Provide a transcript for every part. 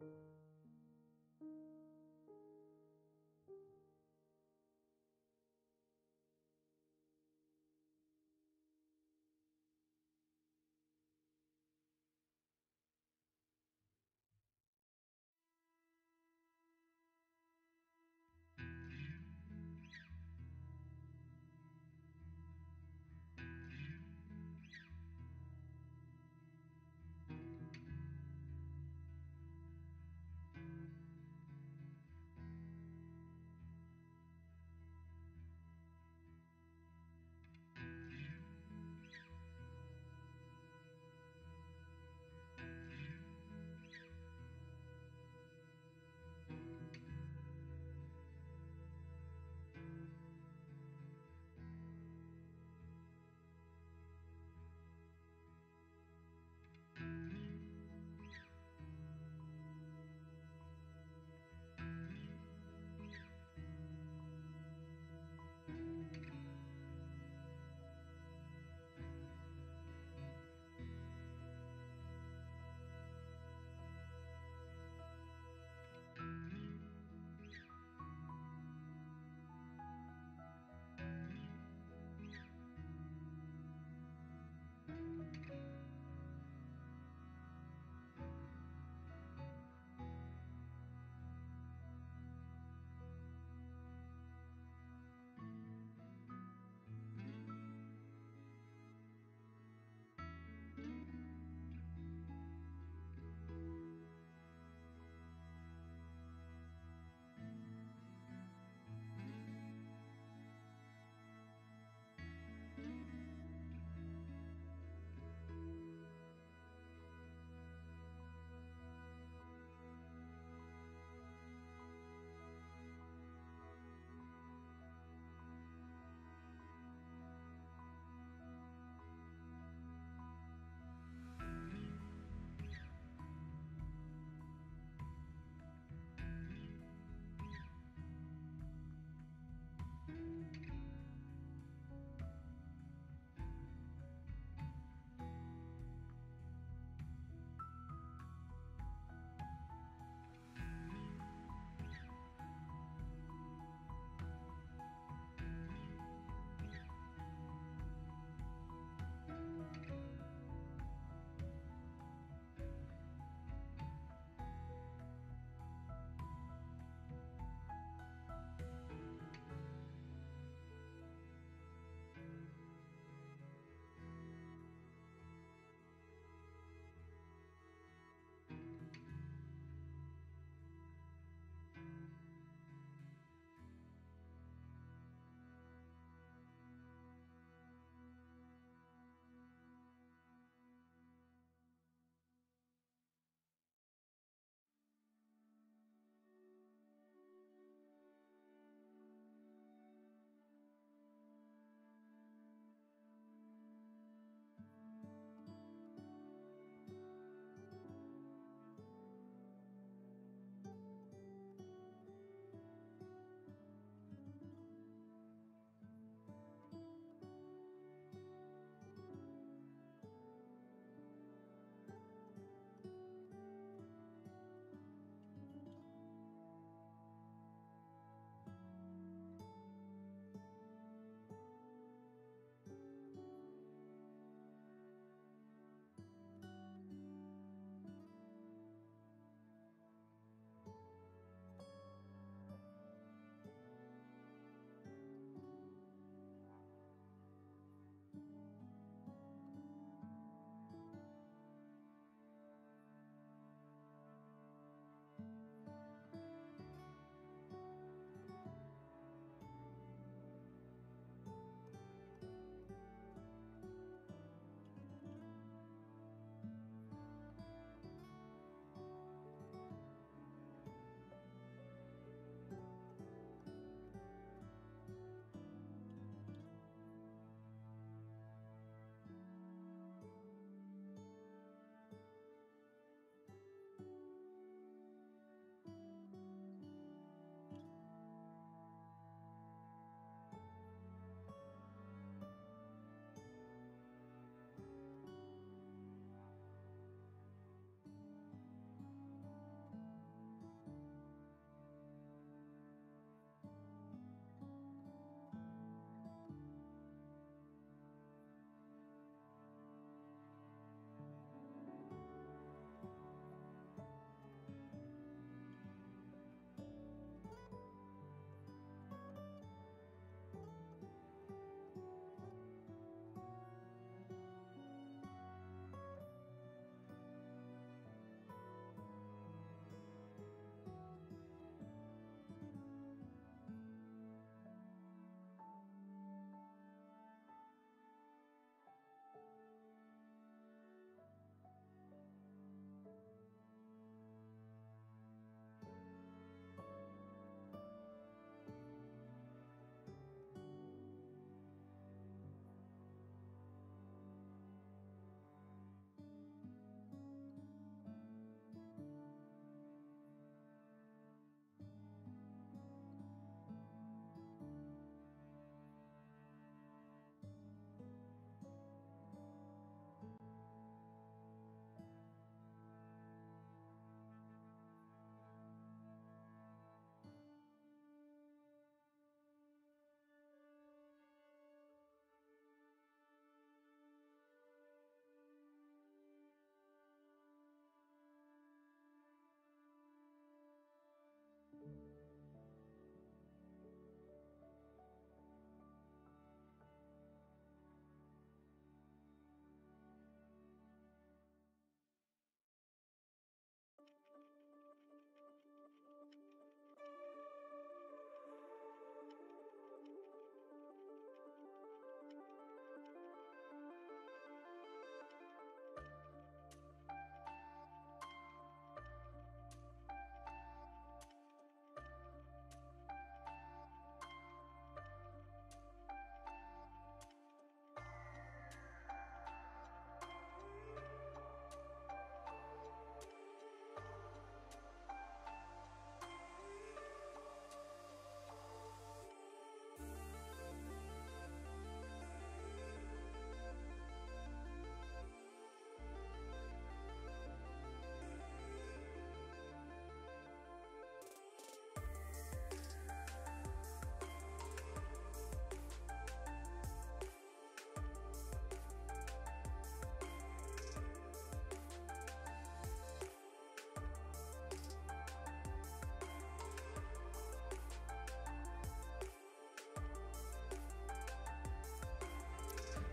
you.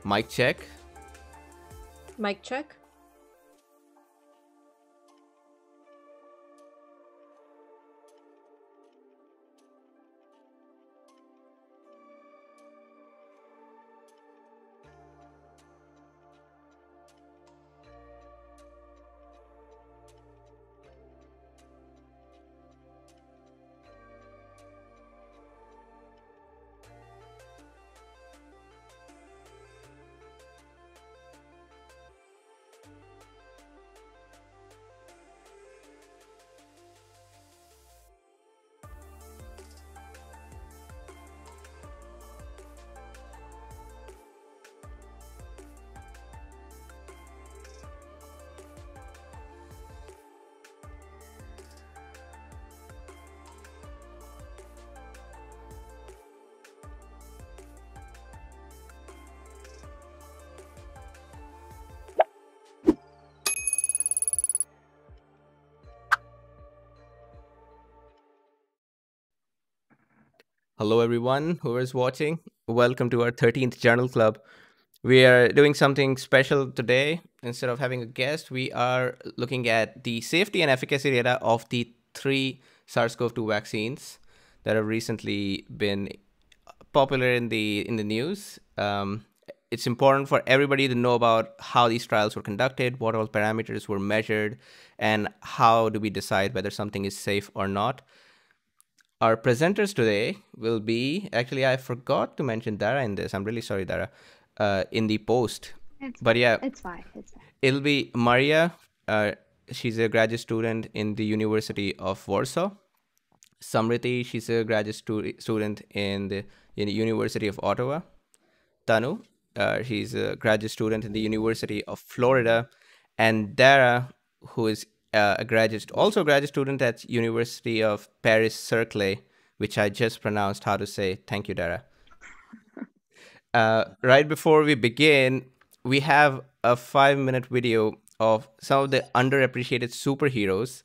Mic check. Mic check. Hello, everyone who is watching. Welcome to our 13th Journal Club. We are doing something special today. Instead of having a guest, we are looking at the safety and efficacy data of the three SARS CoV 2 vaccines that have recently been popular in the in the news. Um, it's important for everybody to know about how these trials were conducted, what all parameters were measured, and how do we decide whether something is safe or not. Our presenters today will be actually I forgot to mention Dara in this. I'm really sorry, Dara, uh, in the post. It's but yeah, it's fine. It's fine. it'll be Maria. Uh, she's a graduate student in the University of Warsaw. Samriti, she's a graduate stu- student in the, in the University of Ottawa. Tanu, uh, she's a graduate student in the University of Florida. And Dara, who is uh, a graduate, also a graduate student at University of Paris Cercle, which I just pronounced how to say. Thank you, Dara. Uh, right before we begin, we have a five-minute video of some of the underappreciated superheroes,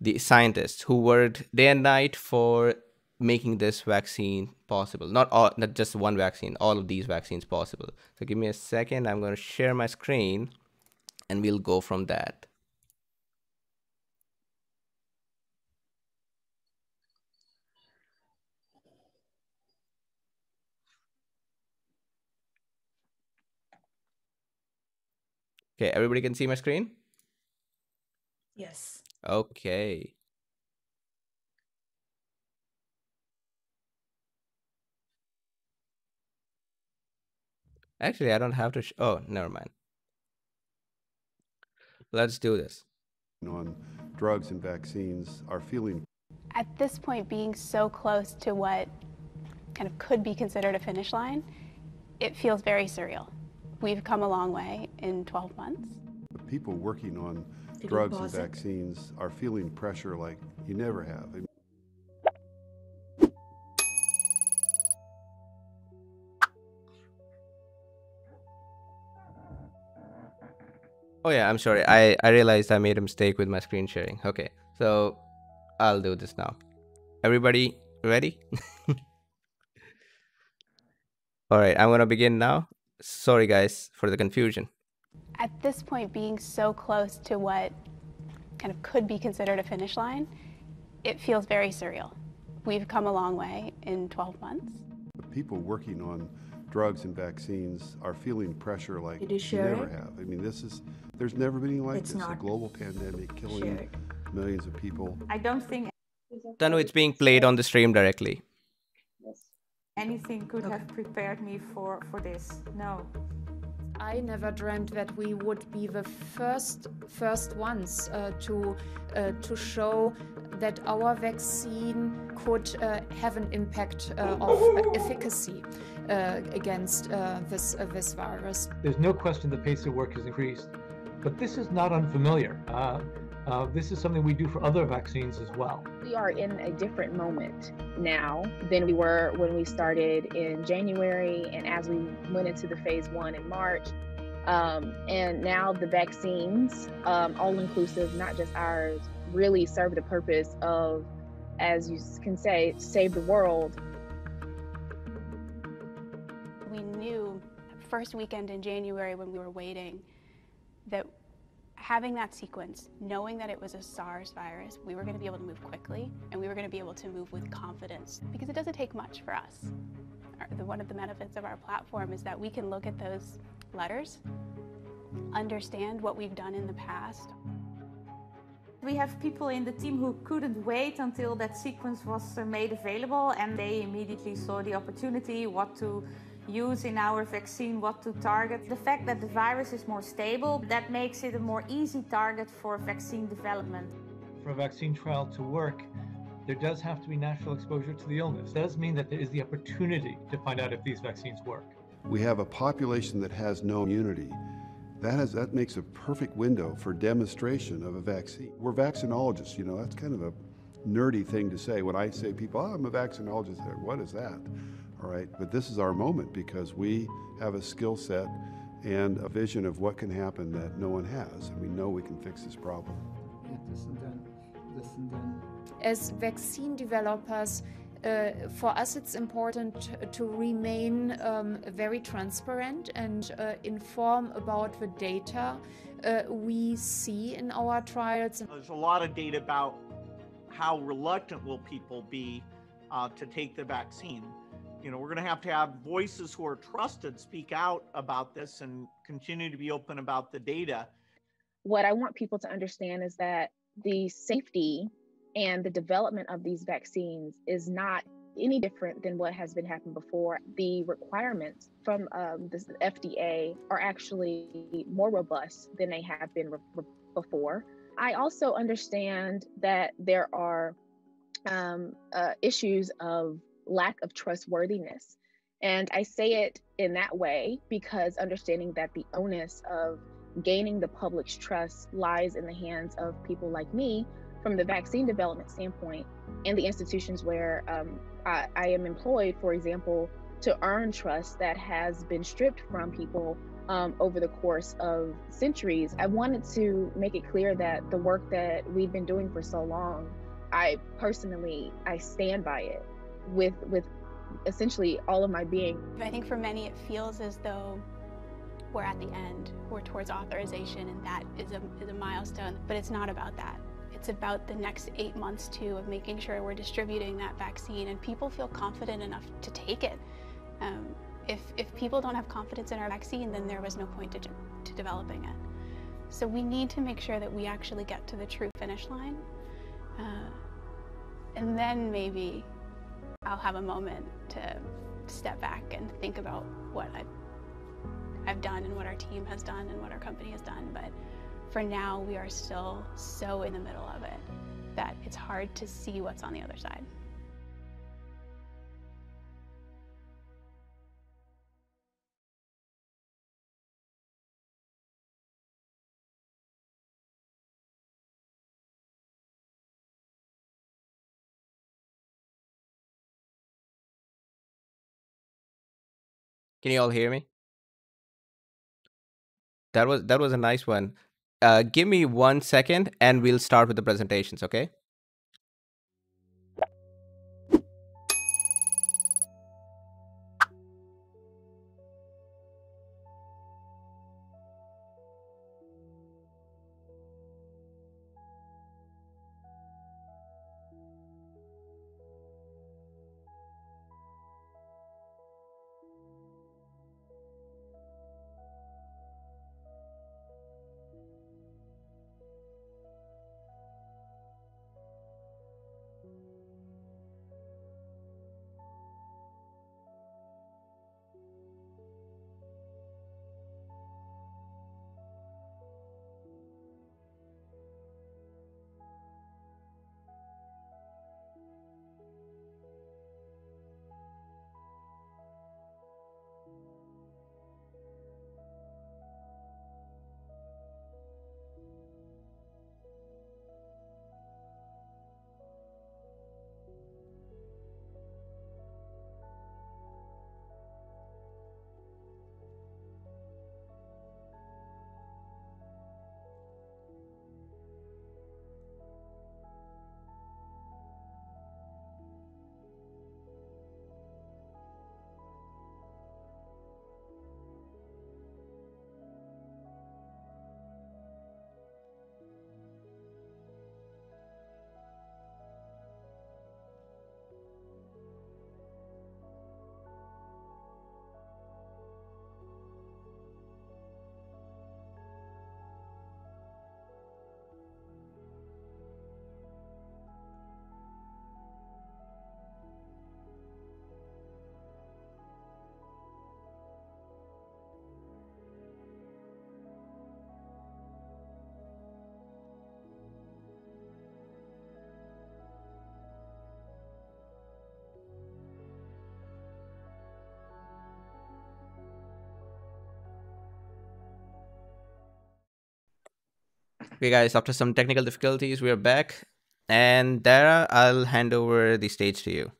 the scientists who worked day and night for making this vaccine possible. Not all, not just one vaccine, all of these vaccines possible. So give me a second. I'm going to share my screen, and we'll go from that. Okay, everybody can see my screen? Yes. Okay. Actually, I don't have to. Sh- oh, never mind. Let's do this. on drugs and vaccines are feeling At this point, being so close to what kind of could be considered a finish line, it feels very surreal. We've come a long way in 12 months. the people working on Did drugs and pause it? vaccines are feeling pressure like you never have. Oh yeah, I'm sorry. I I realized I made a mistake with my screen sharing. Okay, so I'll do this now. Everybody ready? All right, I'm gonna begin now. Sorry guys for the confusion. At this point, being so close to what kind of could be considered a finish line, it feels very surreal. We've come a long way in 12 months. the people working on drugs and vaccines are feeling pressure like Did you never have. I mean, this is there's never been anything like It's this. A global pandemic killing Share millions of people. I don't think Dunno, it's being played on the stream directly. Anything could have prepared me for, for this. No. I never dreamt that we would be the first first ones uh, to uh, to show that our vaccine could uh, have an impact uh, of efficacy uh, against uh, this uh, this virus. There's no question the pace of work has increased, but this is not unfamiliar. Uh, this is something we do for other vaccines as well. we are in a different moment now than we were when we started in January and as we went into the phase one in March. Um, and now the vaccines, um, all inclusive, not just ours, really serve the purpose of, as you can say, save the world We knew first weekend in January when we were waiting, that having that sequence, knowing that it was a SARS virus, we were going to be able to move quickly and we were going to be able to move with confidence because it doesn't take much for us. One of the benefits of our platform is that we can look at those letters, understand what we've done in the past. We have people in the team who couldn't wait until that sequence was made available and they immediately saw the opportunity, what to use in our vaccine, what to target. The fact that the virus is more stable, that makes it a more easy target for vaccine development. For a vaccine trial to work, there does have to be natural exposure to the illness. That does mean that there is the opportunity to find out if these vaccines work. We have a population that has no immunity. That, has, that makes a perfect window for demonstration of a vaccine. We're vaccinologists, you know, that's kind of a nerdy thing to say. When I say people, oh, I'm a vaccinologist, what is that? All right, but this is our moment because we have a skill set and a vision of what can happen that no one has, and we know we can fix this problem. As vaccine developers, uh, for us it's important to remain um, very transparent and uh, inform about the data uh, we see in our trials. There's a lot of data about how reluctant will people be uh, to take the vaccine you know, we're going to have to have voices who are trusted speak out about this and continue to be open about the data. What I want people to understand is that the safety and the development of these vaccines is not any different than what has been happening before. The requirements from um, the FDA are actually more robust than they have been re- before. I also understand that there are um, uh, issues of lack of trustworthiness. And I say it in that way because understanding that the onus of gaining the public's trust lies in the hands of people like me from the vaccine development standpoint and the institutions where um, I, I, am employed, for example, to earn trust that has been stripped from people um, over the course of centuries. I wanted to make it clear that the work that we've been doing for so long, I personally, I stand by it with with essentially all of my being. I think for many it feels as though we're at the end, we're towards authorization, and that is a, is a milestone. But it's not about that. It's about the next eight months too of making sure we're distributing that vaccine and people feel confident enough to take it. Um, if, if people don't have confidence in our vaccine, then there was no point to, to developing it. So we need to make sure that we actually get to the true finish line. Uh, and then maybe I'll have a moment to step back and think about what I've, I've done and what our team has done and what our company has done. But for now, we are still so in the middle of it that it's hard to see what's on the other side. Can you all hear me? That was that was a nice one. Uh, give me one second, and we'll start with the presentations. Okay. Okay, guys, after some technical difficulties, we are back. And Dara, I'll hand over the stage to you.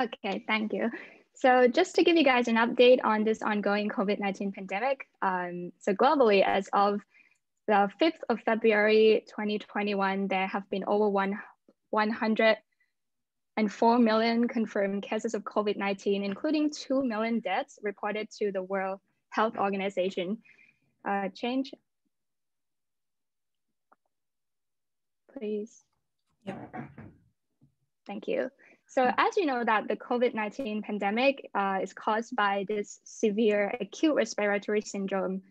Okay, thank you. So just to give you guys an update on this ongoing COVID-19 pandemic, um, so globally, as of the 5th of February 2021, there have been over one, 104 million confirmed cases of COVID-19, including 2 million deaths reported to the World Health Organization. Uh, change please. Yeah. Thank you. So as you know that the COVID-19 pandemic uh, is caused by this severe acute respiratory syndrome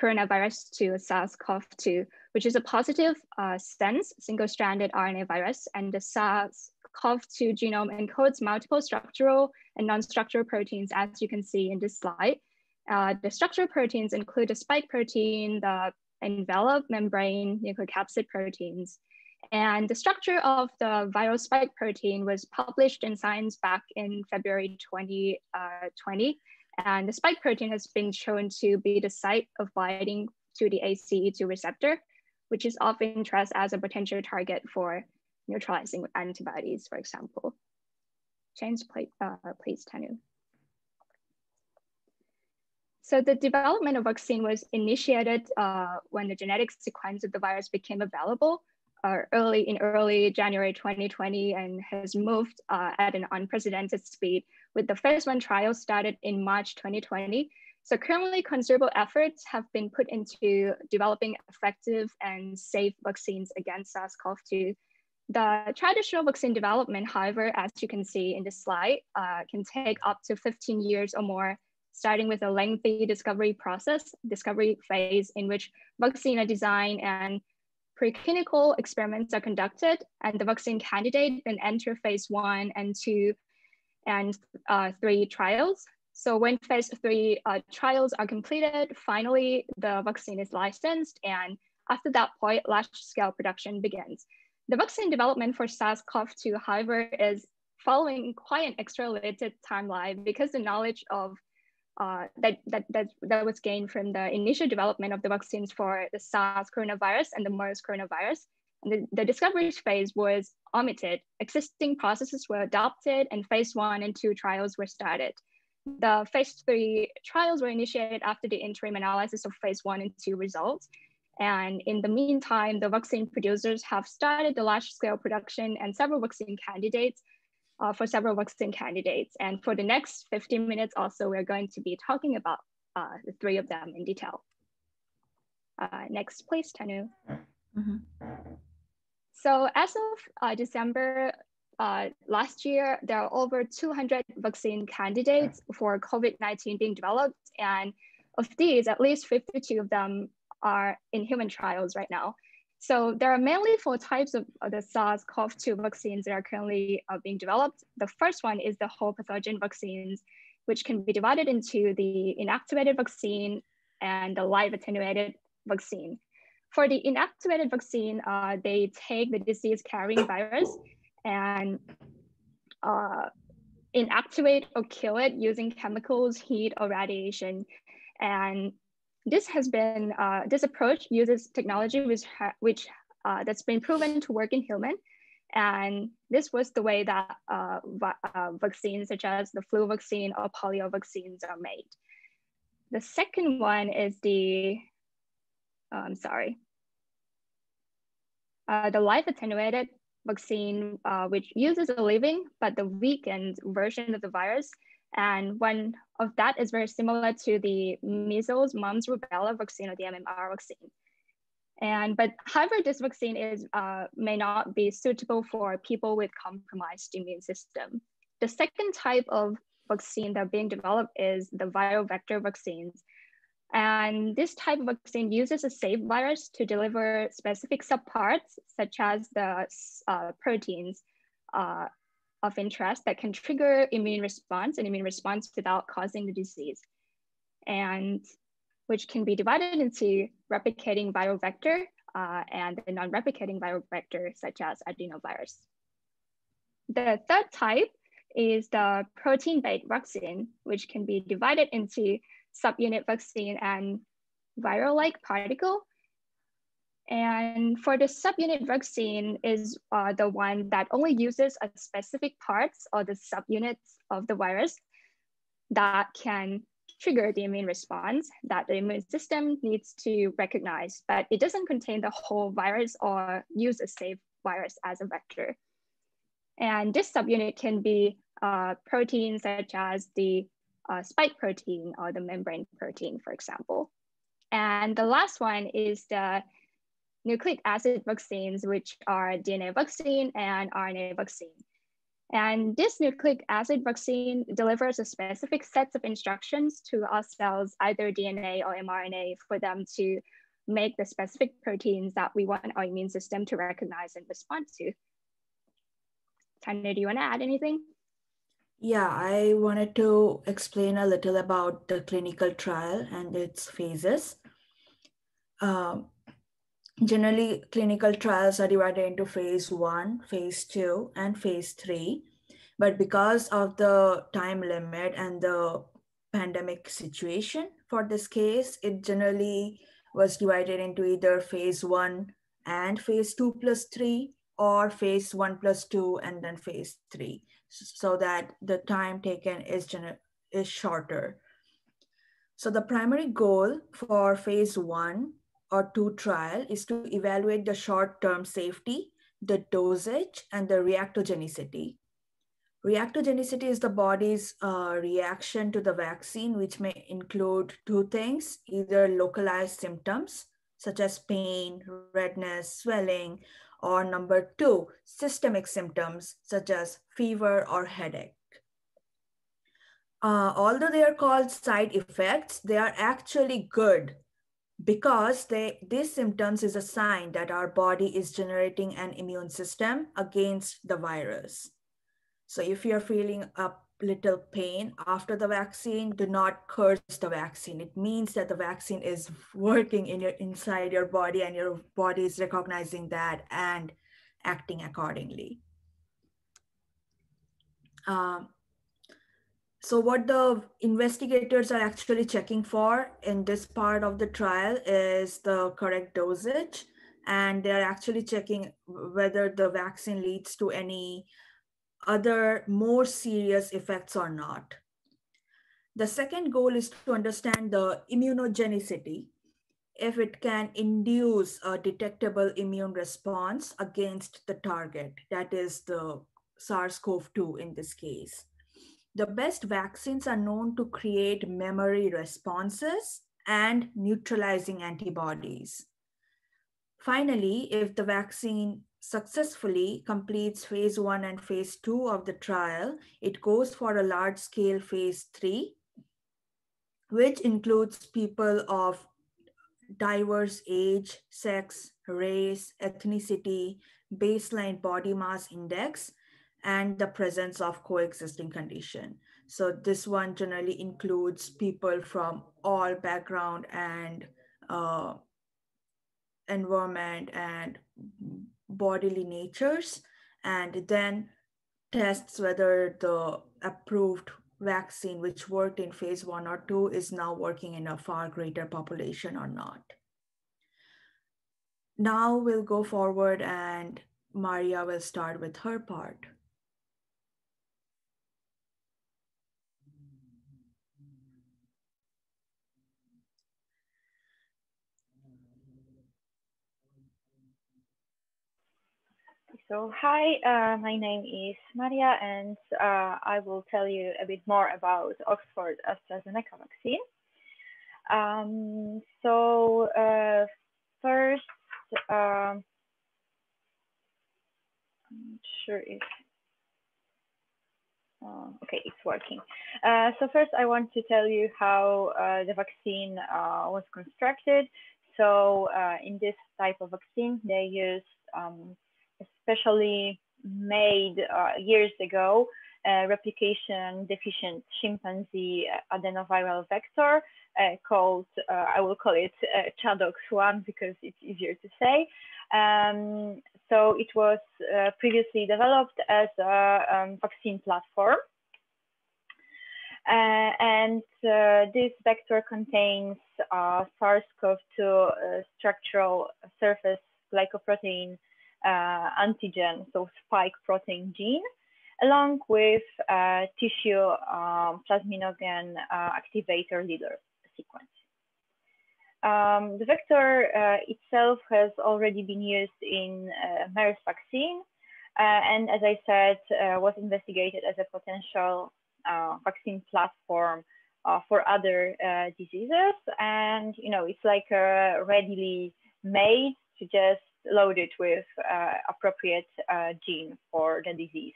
coronavirus 2 SARS-CoV-2, which is a positive uh, sense single-stranded RNA virus, and the SARS-CoV-2 genome encodes multiple structural and non-structural proteins, as you can see in this slide. Uh, the structural proteins include the spike protein, the enveloped membrane nucleocapsid proteins. And the structure of the viral spike protein was published in Science back in February 2020. Uh, and the spike protein has been shown to be the site of binding to the ACE2 receptor, which is of interest as a potential target for neutralizing antibodies, for example. Change, uh, please, Tanu. So the development of vaccine was initiated uh, when the genetic sequence of the virus became available uh, early in early January 2020 and has moved uh, at an unprecedented speed with the phase one trial started in March 2020. So currently considerable efforts have been put into developing effective and safe vaccines against SARS-CoV-2. The traditional vaccine development, however, as you can see in this slide, uh, can take up to 15 years or more starting with a lengthy discovery process, discovery phase in which vaccine design and preclinical experiments are conducted and the vaccine candidate then enter phase one and two and uh, three trials. So when phase three uh, trials are completed, finally the vaccine is licensed and after that point, large scale production begins. The vaccine development for SARS-CoV-2, however, is following quite an accelerated timeline because the knowledge of uh, that, that, that, that was gained from the initial development of the vaccines for the SARS coronavirus and the MERS coronavirus. And the, the discovery phase was omitted. Existing processes were adopted and phase one and two trials were started. The phase three trials were initiated after the interim analysis of phase one and two results. And in the meantime, the vaccine producers have started the large scale production and several vaccine candidates uh, for several vaccine candidates. And for the next 15 minutes also, we're going to be talking about uh, the three of them in detail. Uh, next, please, Tanu. Mm -hmm. So as of uh, December uh, last year, there are over 200 vaccine candidates for COVID-19 being developed. And of these, at least 52 of them are in human trials right now. So there are mainly four types of, the SARS-CoV-2 vaccines that are currently uh, being developed. The first one is the whole pathogen vaccines, which can be divided into the inactivated vaccine and the live attenuated vaccine. For the inactivated vaccine, uh, they take the disease carrying virus and uh, inactivate or kill it using chemicals, heat, or radiation. And this has been, uh, this approach uses technology which, which uh, that's been proven to work in human. And this was the way that uh, uh, vaccines such as the flu vaccine or polio vaccines are made. The second one is the, oh, I'm sorry, uh, the live attenuated vaccine, uh, which uses a living but the weakened version of the virus and one of that is very similar to the measles, mumps, rubella vaccine or the MMR vaccine. And but however, this vaccine is uh, may not be suitable for people with compromised immune system. The second type of vaccine that being developed is the viral vector vaccines. And this type of vaccine uses a safe virus to deliver specific subparts, such as the uh, proteins uh, of interest that can trigger immune response and immune response without causing the disease. And which can be divided into replicating viral vector uh, and the non-replicating viral vector such as adenovirus. The third type is the protein-based vaccine, which can be divided into subunit vaccine and viral-like particle. And for the subunit vaccine is uh, the one that only uses a specific parts or the subunits of the virus that can trigger the immune response that the immune system needs to recognize, but it doesn't contain the whole virus or use a safe virus as a vector. And this subunit can be uh, proteins such as the uh, spike protein or the membrane protein, for example. And the last one is the nucleic acid vaccines, which are DNA vaccine and RNA vaccine. And this nucleic acid vaccine delivers a specific sets of instructions to our cells, either DNA or mRNA, for them to make the specific proteins that we want our immune system to recognize and respond to. Tanya, do you want to add anything? Yeah, I wanted to explain a little about the clinical trial and its phases. Um, generally, clinical trials are divided into phase one, phase two, and phase three. But because of the time limit and the pandemic situation for this case, it generally was divided into either phase one and phase two plus three, or phase one plus two and then phase three, so that the time taken is, is shorter. So the primary goal for phase one or two trial is to evaluate the short-term safety, the dosage, and the reactogenicity. Reactogenicity is the body's uh, reaction to the vaccine, which may include two things, either localized symptoms, such as pain, redness, swelling, or number two, systemic symptoms, such as fever or headache. Uh, although they are called side effects, they are actually good because they, these symptoms is a sign that our body is generating an immune system against the virus. So if you're feeling a little pain after the vaccine, do not curse the vaccine. It means that the vaccine is working in your inside your body and your body is recognizing that and acting accordingly. Um, so what the investigators are actually checking for in this part of the trial is the correct dosage. And they're actually checking whether the vaccine leads to any other more serious effects or not. The second goal is to understand the immunogenicity, if it can induce a detectable immune response against the target, that is the SARS-CoV-2 in this case. The best vaccines are known to create memory responses and neutralizing antibodies. Finally, if the vaccine successfully completes phase one and phase two of the trial, it goes for a large scale phase three, which includes people of diverse age, sex, race, ethnicity, baseline body mass index, and the presence of coexisting condition. So this one generally includes people from all background and uh, environment and bodily natures, and then tests whether the approved vaccine which worked in phase one or two is now working in a far greater population or not. Now we'll go forward and Maria will start with her part. So hi, uh, my name is Maria and uh, I will tell you a bit more about Oxford AstraZeneca vaccine. Um, so uh, first, um, I'm sure if, uh, okay, it's working. Uh, so first I want to tell you how uh, the vaccine was constructed. So in this type of vaccine, they use um, especially made uh, years ago, replication deficient chimpanzee adenoviral vector uh, called, uh, I will call it uh, ChAdOx1 because it's easier to say. Um, so it was uh, previously developed as a um, vaccine platform. And this vector contains uh, SARS-CoV-2 structural surface glycoprotein antigen, so spike protein gene, along with tissue um, plasminogen activator leader sequence. Um, the vector uh, itself has already been used in uh, MERS vaccine, uh, and as I said, was investigated as a potential uh, vaccine platform uh, for other uh, diseases. And, you know, it's like a readily made to just load it with appropriate gene for the disease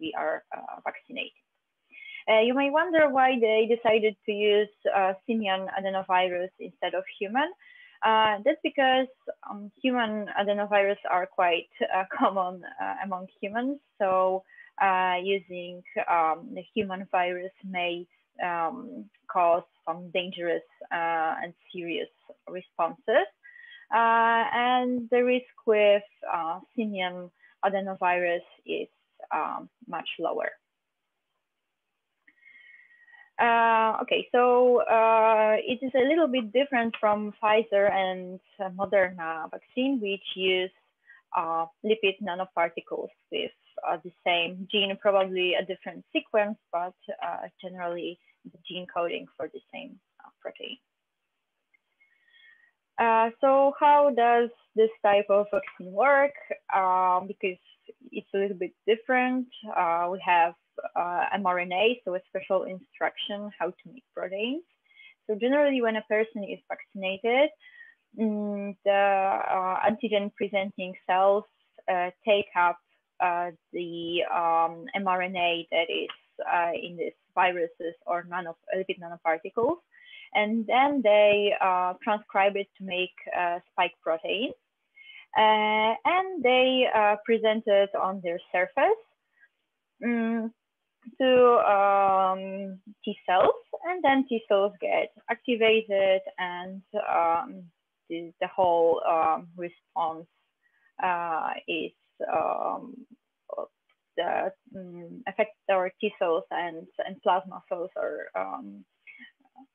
we are vaccinating. Uh, you may wonder why they decided to use uh, simian adenovirus instead of human. Uh, that's because um, human adenovirus are quite common among humans. So uh, using um, the human virus may um, cause some dangerous uh, and serious responses. Uh, and the risk with uh, simian adenovirus is um, much lower. Uh, okay, so uh, it is a little bit different from Pfizer and Moderna vaccine, which use uh, lipid nanoparticles with uh, the same gene, probably a different sequence, but uh, generally the gene coding for the same protein. Uh, so how does this type of vaccine work? Um, because it's a little bit different. Uh, we have mRNA, so a special instruction how to make proteins. So generally when a person is vaccinated, mm, the antigen presenting cells take up uh, the um, mRNA that is uh, in these viruses or nano, lipid nanoparticles. And then they uh, transcribe it to make spike protein. and they present it on their surface. Mm, to um, T cells, and then T cells get activated, and um, the, the, whole um, response uh, is um, the um, effector T cells and, and plasma cells are um, uh,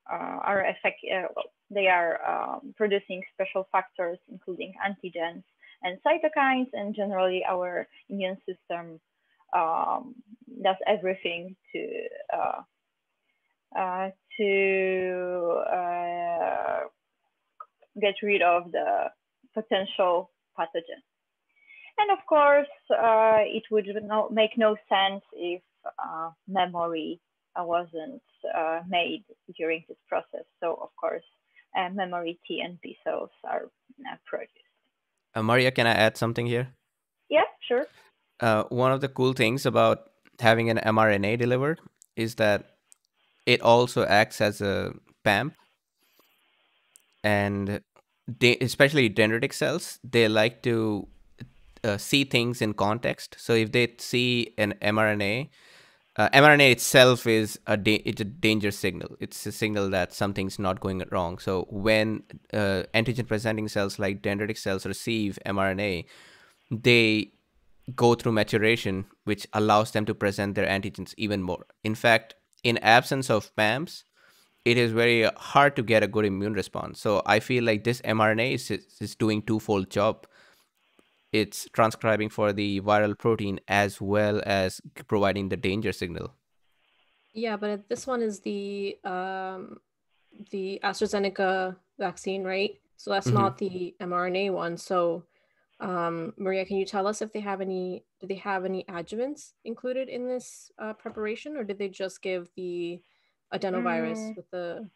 are effect uh, they are um, producing special factors including antigens and cytokines and generally our immune system um, does everything to uh, uh, to uh, get rid of the potential pathogen. And of course, uh, it would no, make no sense if uh, memory uh, wasn't uh, made during this process. So of course, uh, memory T and B cells are uh, produced. Maria, can I add something here? Yeah, sure. one of the cool things about having an mRNA delivered is that it also acts as a PAMP. And they, especially dendritic cells, they like to uh, see things in context. So if they see an mRNA, uh, mRNA itself is a it's a danger signal. It's a signal that something's not going wrong. So when uh, antigen presenting cells like dendritic cells receive mRNA, they go through maturation, which allows them to present their antigens even more. In fact, in absence of PAMPs, it is very hard to get a good immune response. So I feel like this mRNA is, is doing twofold job it's transcribing for the viral protein as well as providing the danger signal. Yeah, but this one is the um, the AstraZeneca vaccine, right? So that's mm-hmm. not the mRNA one. So, um, Maria, can you tell us if they have any? Do they have any adjuvants included in this uh, preparation, or did they just give the adenovirus mm. with the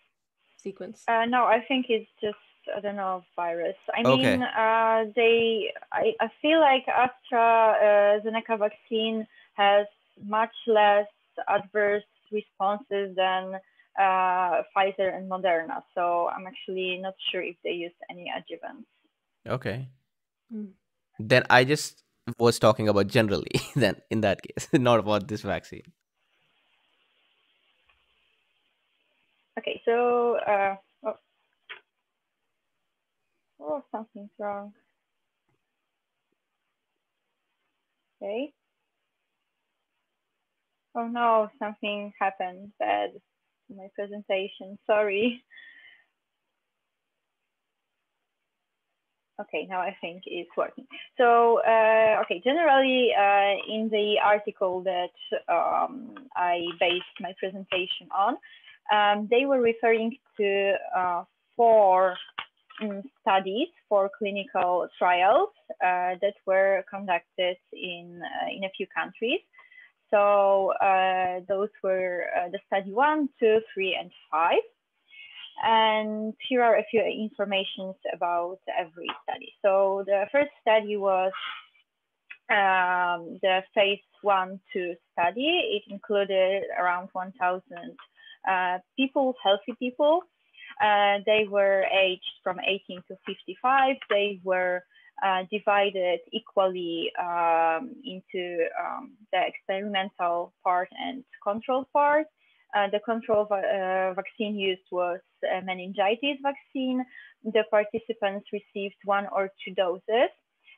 sequence? Uh, no, I think it's just adenovirus. I mean, okay. uh, they. I, mean, they. I feel like AstraZeneca uh, vaccine has much less adverse responses than uh, Pfizer and Moderna. So I'm actually not sure if they use any adjuvants. Okay. Mm. Then I just was talking about generally. then in that case, not about this vaccine. Okay, so uh, Oh, something's wrong. Okay. Oh no, something happened bad to my presentation. Sorry. Okay, now I think it's working. So, uh, okay, generally uh, in the article that um, I based my presentation on, um, they were referring to uh, four studies, for clinical trials uh, that were conducted in, uh, in a few countries. So uh, those were the study one, two, three, and five. And here are a few informations about every study. So the first study was um, the phase one, two study. It included around 1,000 uh, people, healthy people. Uh, they were aged from 18 to 55. They were uh, divided equally um, into um, the experimental part and control part. Uh, the control uh, vaccine used was meningitis vaccine. The participants received one or two doses.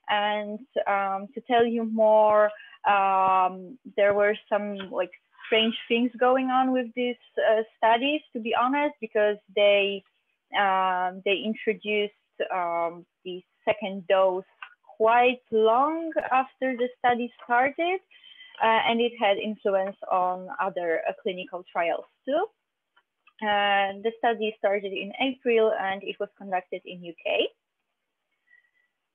And um, to tell you more, um, there were some like strange things going on with these uh, studies, to be honest, because they um, they introduced um, the second dose quite long after the study started, uh, and it had influence on other uh, clinical trials too. Uh, the study started in April and it was conducted in UK.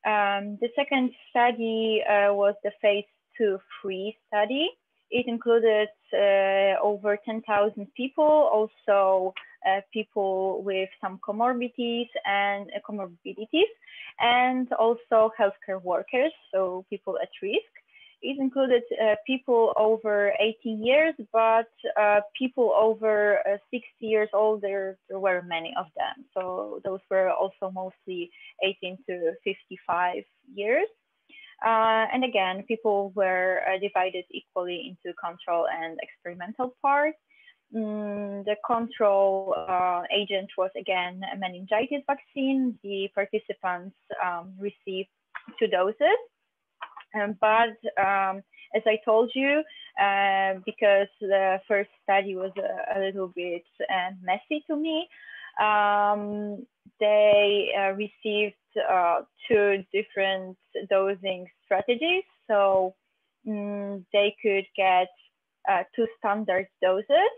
Um, the second study uh, was the phase two free study. It included uh, over 10,000 people, also uh, people with some comorbidities and comorbidities, and also healthcare workers, so people at risk. It included uh, people over 18 years, but uh, people over uh, 60 years old, there, there were many of them. So those were also mostly 18 to 55 years. Uh, and again, people were uh, divided equally into control and experimental parts. Mm, the control uh, agent was again a meningitis vaccine. The participants um, received two doses. Um, but um, as I told you, uh, because the first study was a, a little bit uh, messy to me, um, they uh, received uh, two different dosing strategies. So um, they could get uh, two standard doses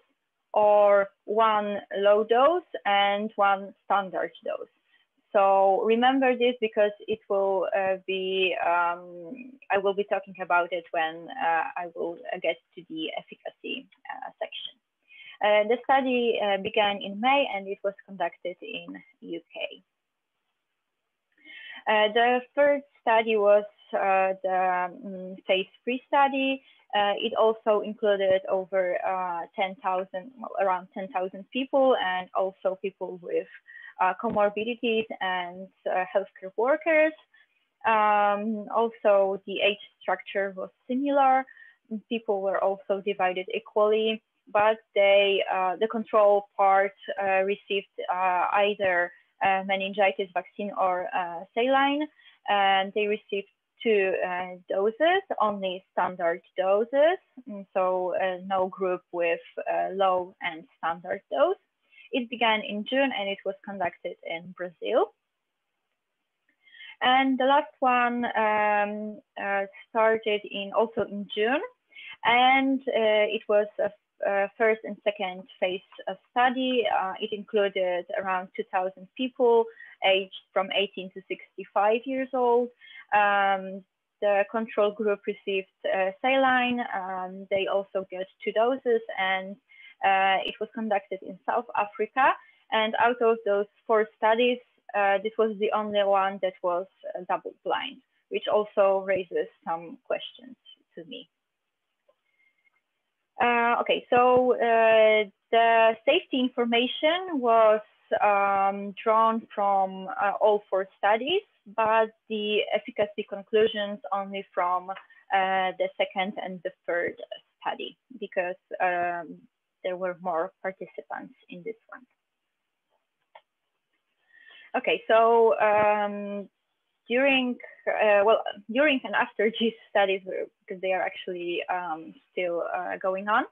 or one low dose and one standard dose. So remember this because it will uh, be, um, I will be talking about it when uh, I will get to the efficacy uh, section. Uh, the study began in May and it was conducted in UK. Uh, the third study was the um, phase three study. it also included over 10,000, around 10,000 people and also people with uh, comorbidities and uh, healthcare workers. Um, also, the age structure was similar. People were also divided equally, but they, uh, the control part uh, received uh, either meningitis vaccine or saline, and they received two uh, doses, only standard doses, and so uh, no group with uh, low and standard dose. It began in June and it was conducted in Brazil. And the last one um, uh, started in also in June, and uh, it was a, a, first and second phase of study. Uh, it included around 2,000 people aged from 18 to 65 years old. Um, the control group received uh, saline. Um, they also got two doses, and uh, it was conducted in South Africa. And out of those four studies, uh, this was the only one that was uh, double blind, which also raises some questions to me. Uh, okay, so uh, the safety information was um, drawn from uh, all four studies, but the efficacy conclusions only from the second and the third study, because um, there were more participants in this one. Okay, so um, during, uh, well, during and after these studies, because they are actually um, still uh, going on,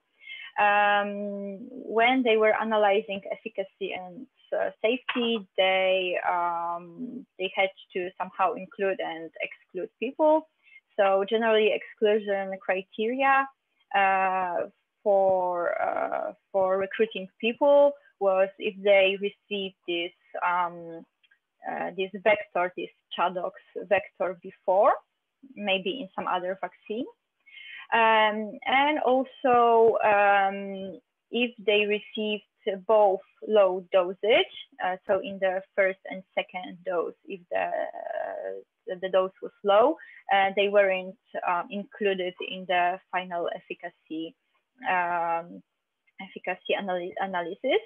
Um, when they were analyzing efficacy and uh, safety, they um, they had to somehow include and exclude people. So generally, exclusion criteria uh, for uh, for recruiting people was if they received this um, uh, this vector, this ChAdOx vector before, maybe in some other vaccine. Um, and also um, if they received both low dosage, uh, so in the first and second dose, if the, uh, the dose was low, uh, they weren't um, included in the final efficacy um, efficacy analy analysis.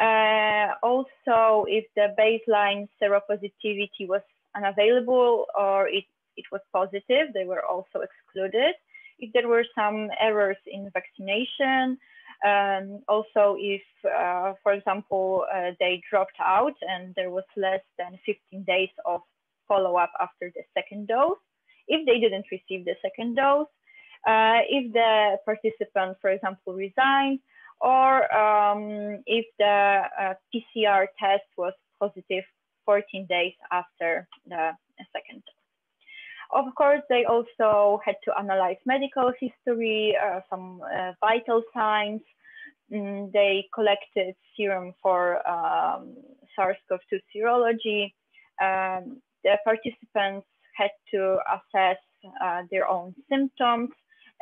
Uh, also, if the baseline seropositivity was unavailable or it, it was positive, they were also excluded. If there were some errors in vaccination, um, also if, uh, for example, uh, they dropped out and there was less than 15 days of follow-up after the second dose, if they didn't receive the second dose, uh, if the participant, for example, resigned, or um, if the uh, PCR test was positive 14 days after the second of course, they also had to analyze medical history, uh, some uh, vital signs. Mm, they collected serum for um, SARS-CoV-2 serology. Um, the participants had to assess uh, their own symptoms.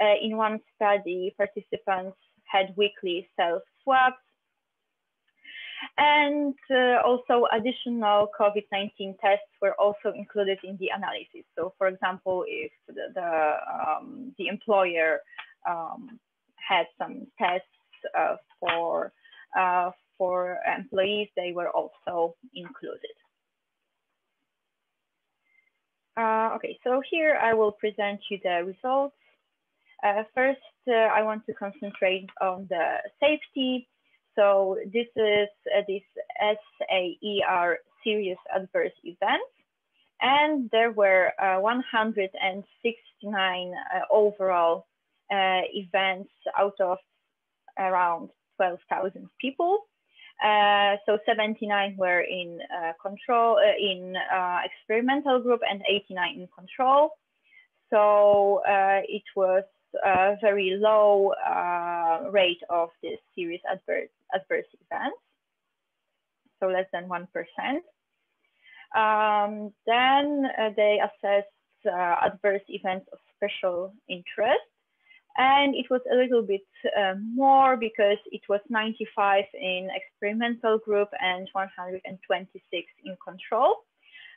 Uh, in one study, participants had weekly self swabs. And uh, also additional COVID-19 tests were also included in the analysis. So for example, if the, the, um, the employer um, had some tests uh, for, uh, for employees, they were also included. Uh, okay, so here I will present you the results. Uh, first, uh, I want to concentrate on the safety. So this is uh, this SAER serious adverse events. And there were uh, 169 uh, overall uh, events out of around 12,000 people. so 79 were in control, in experimental group and 89 in control. So it was a very low uh, rate of this serious adverse, adverse events, so less than 1%. Um, then uh, they assessed uh, adverse events of special interest. And it was a little bit uh, more because it was 95 in experimental group and 126 in control.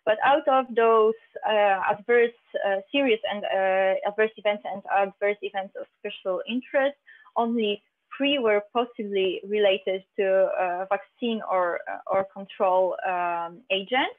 But out of those uh, adverse, uh, serious and uh, adverse events and adverse events of special interest, only three were possibly related to vaccine or, or control um, agent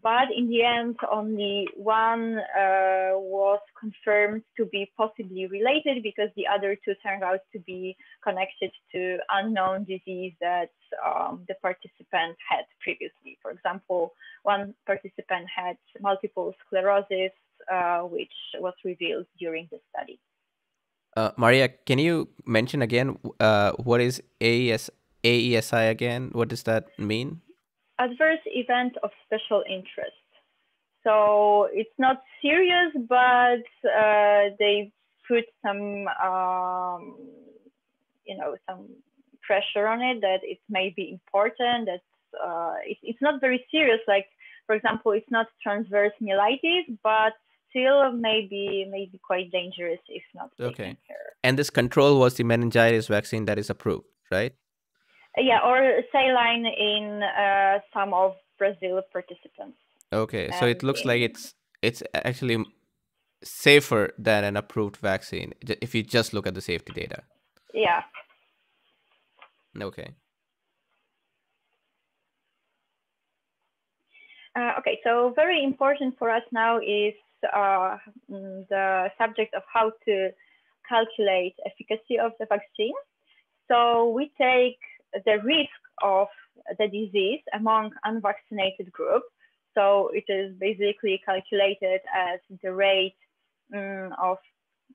but in the end, only one uh, was confirmed to be possibly related because the other two turned out to be connected to unknown disease that um, the participant had previously. For example, one participant had multiple sclerosis, uh, which was revealed during the study. Uh, Maria, can you mention again uh, what is AES, AESI again? What does that mean? Adverse event of special interest. So it's not serious, but uh, they put some, um, you know, some pressure on it that it may be important. That uh, it, it's not very serious. Like for example, it's not transverse myelitis, but still maybe maybe quite dangerous if not okay. And this control was the meningitis vaccine that is approved, right? Yeah, or saline in uh, some of Brazil participants. Okay, so it looks in... like it's it's actually safer than an approved vaccine if you just look at the safety data. Yeah. Okay. Uh, okay, so very important for us now is uh, the subject of how to calculate efficacy of the vaccine. So we take the risk of the disease among unvaccinated group. So it is basically calculated as the rate um, of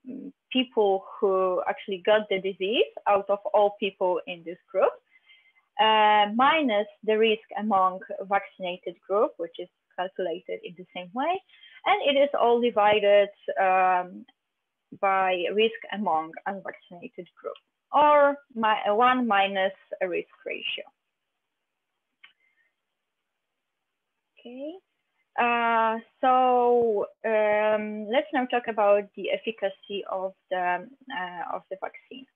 mm, people who actually got the disease out of all people in this group, uh, minus the risk among vaccinated group, which is calculated in the same way. And it is all divided um, by risk among unvaccinated group or my, one minus a risk ratio. Okay. Uh, so um, let's now talk about the efficacy of the uh, of the vaccine.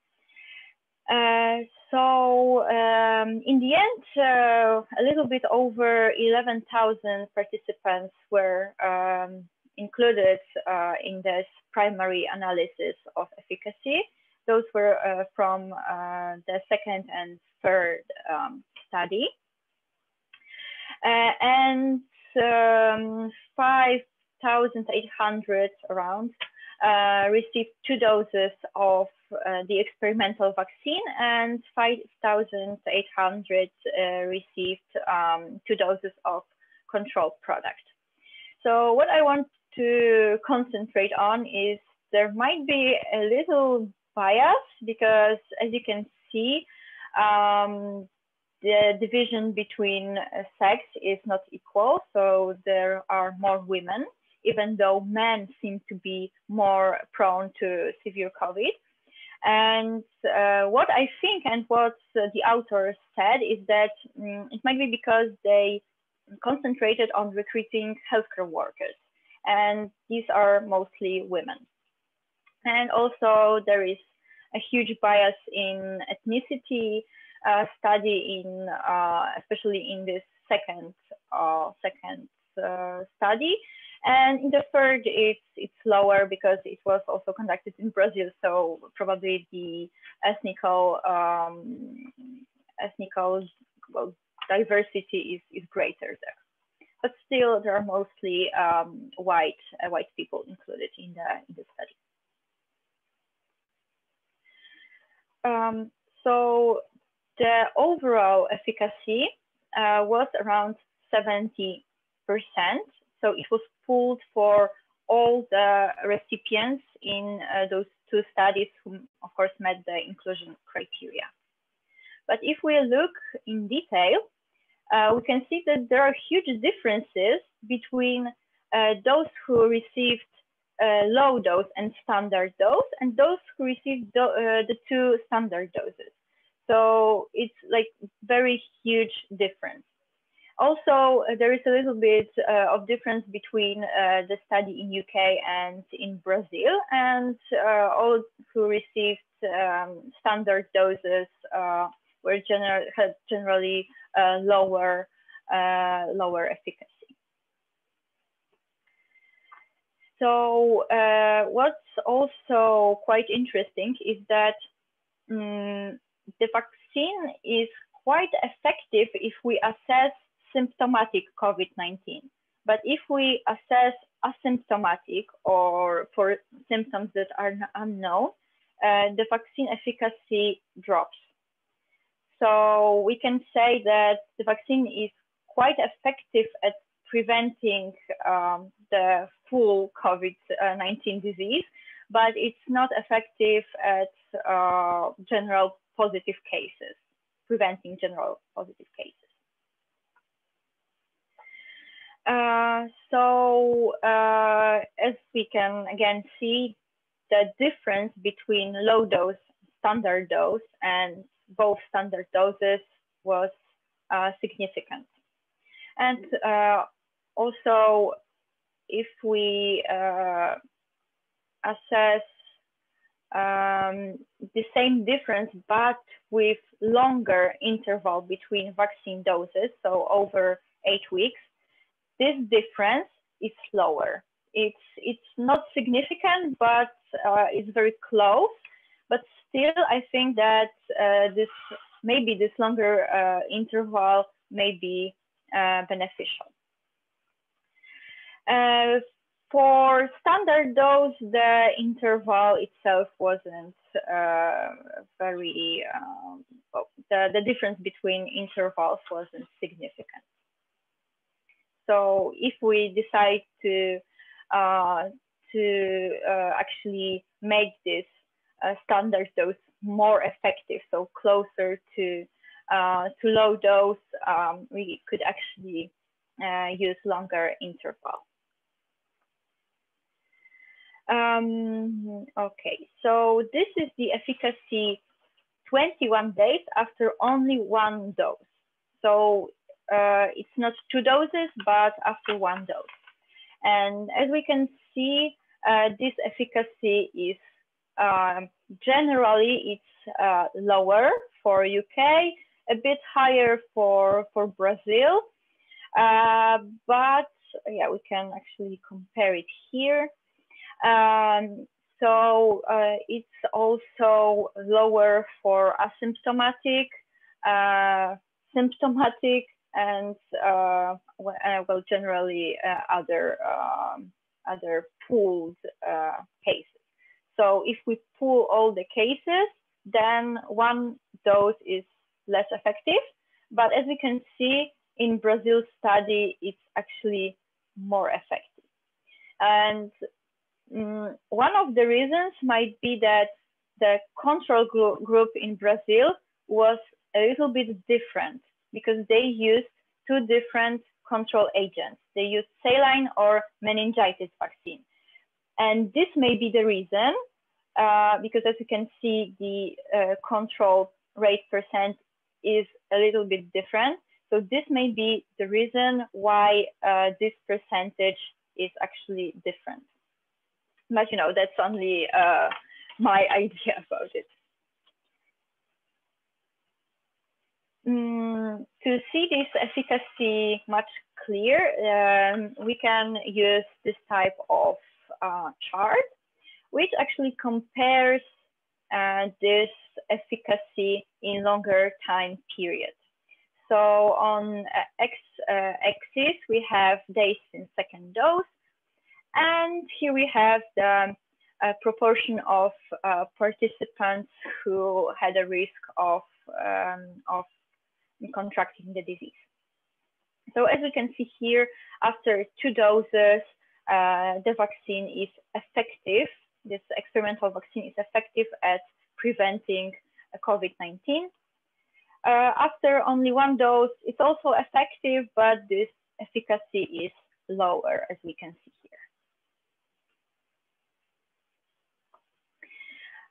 Uh, so um, in the end, uh, a little bit over 11,000 participants were um, included uh, in this primary analysis of efficacy. Those were uh, from the second and third um, study. and um, 5,800 around uh, received two doses of uh, the experimental vaccine and 5,800 uh, received um, two doses of control product. So what I want to concentrate on is there might be a little bias because as you can see, um, the division between sex is not equal. So there are more women, even though men seem to be more prone to severe COVID. And uh, what I think and what the authors said is that um, it might be because they concentrated on recruiting healthcare workers. And these are mostly women. And also there is a huge bias in ethnicity uh, study in, uh, especially in this second uh, second study. And in the third, it's it's lower because it was also conducted in Brazil, so probably the ethnical um, ethnical well, diversity is, is greater there. But still, there are mostly um, white uh, white people included in the in the study. Um, so the overall efficacy uh, was around 70%. So it was pooled for all the recipients in uh, those two studies who, of course, met the inclusion criteria. But if we look in detail, uh, we can see that there are huge differences between uh, those who received uh, low dose and standard dose and those who received do uh, the two standard doses. So it's like very huge difference. Also, uh, there is a little bit uh, of difference between uh, the study in UK and in Brazil, and uh, all who received um, standard doses were general, had generally lower lower efficacy. So what's also quite interesting is that um, the vaccine is quite effective if we assess symptomatic COVID-19. But if we assess asymptomatic or for symptoms that are unknown, uh, the vaccine efficacy drops. So we can say that the vaccine is quite effective at preventing um, the full COVID-19 disease, but it's not effective at uh, general positive cases, preventing general positive cases. Uh, so uh, as we can again see, the difference between low dose, standard dose, and both standard doses was uh, significant. And uh, also, if we uh, assess um, the same difference, but with longer interval between vaccine doses, so over eight weeks, this difference is slower. It's, it's not significant, but uh, it's very close. But still, I think that uh, this maybe this longer uh, interval may be uh, beneficial. Uh, for standard dose, the interval itself wasn't uh, very, um, the, the difference between intervals wasn't significant. So if we decide to, uh, to uh, actually make this uh, standard dose more effective, so closer to to low dose, um, we could actually use longer interval. Um, okay, so this is the efficacy 21 days after only one dose. So uh, it's not two doses, but after one dose. And as we can see, uh, this efficacy is um, generally it's uh, lower for UK, a bit higher for for Brazil, uh, but yeah, we can actually compare it here. Um, so uh, it's also lower for asymptomatic, uh, symptomatic, and uh, uh well, generally uh, other um, other pooled uh, cases. So if we pool all the cases, then one dose is less effective. But as we can see in Brazil study, it's actually more effective. And um, one of the reasons might be that the control group in Brazil was a little bit different because they used two different control agents. They used saline or meningitis vaccine. And this may be the reason, uh, because as you can see, the uh, control rate percent is a little bit different. So this may be the reason why uh, this percentage is actually different but you know, that's only uh, my idea about it. Mm, to see this efficacy much clear, um, we can use this type of uh, chart, which actually compares uh, this efficacy in longer time periods. So on uh, X uh, axis, we have days in second dose, and here we have the uh, proportion of uh, participants who had a risk of, um, of contracting the disease. So as we can see here, after two doses, uh, the vaccine is effective. This experimental vaccine is effective at preventing COVID-19. Uh, after only one dose, it's also effective, but this efficacy is lower, as we can see here.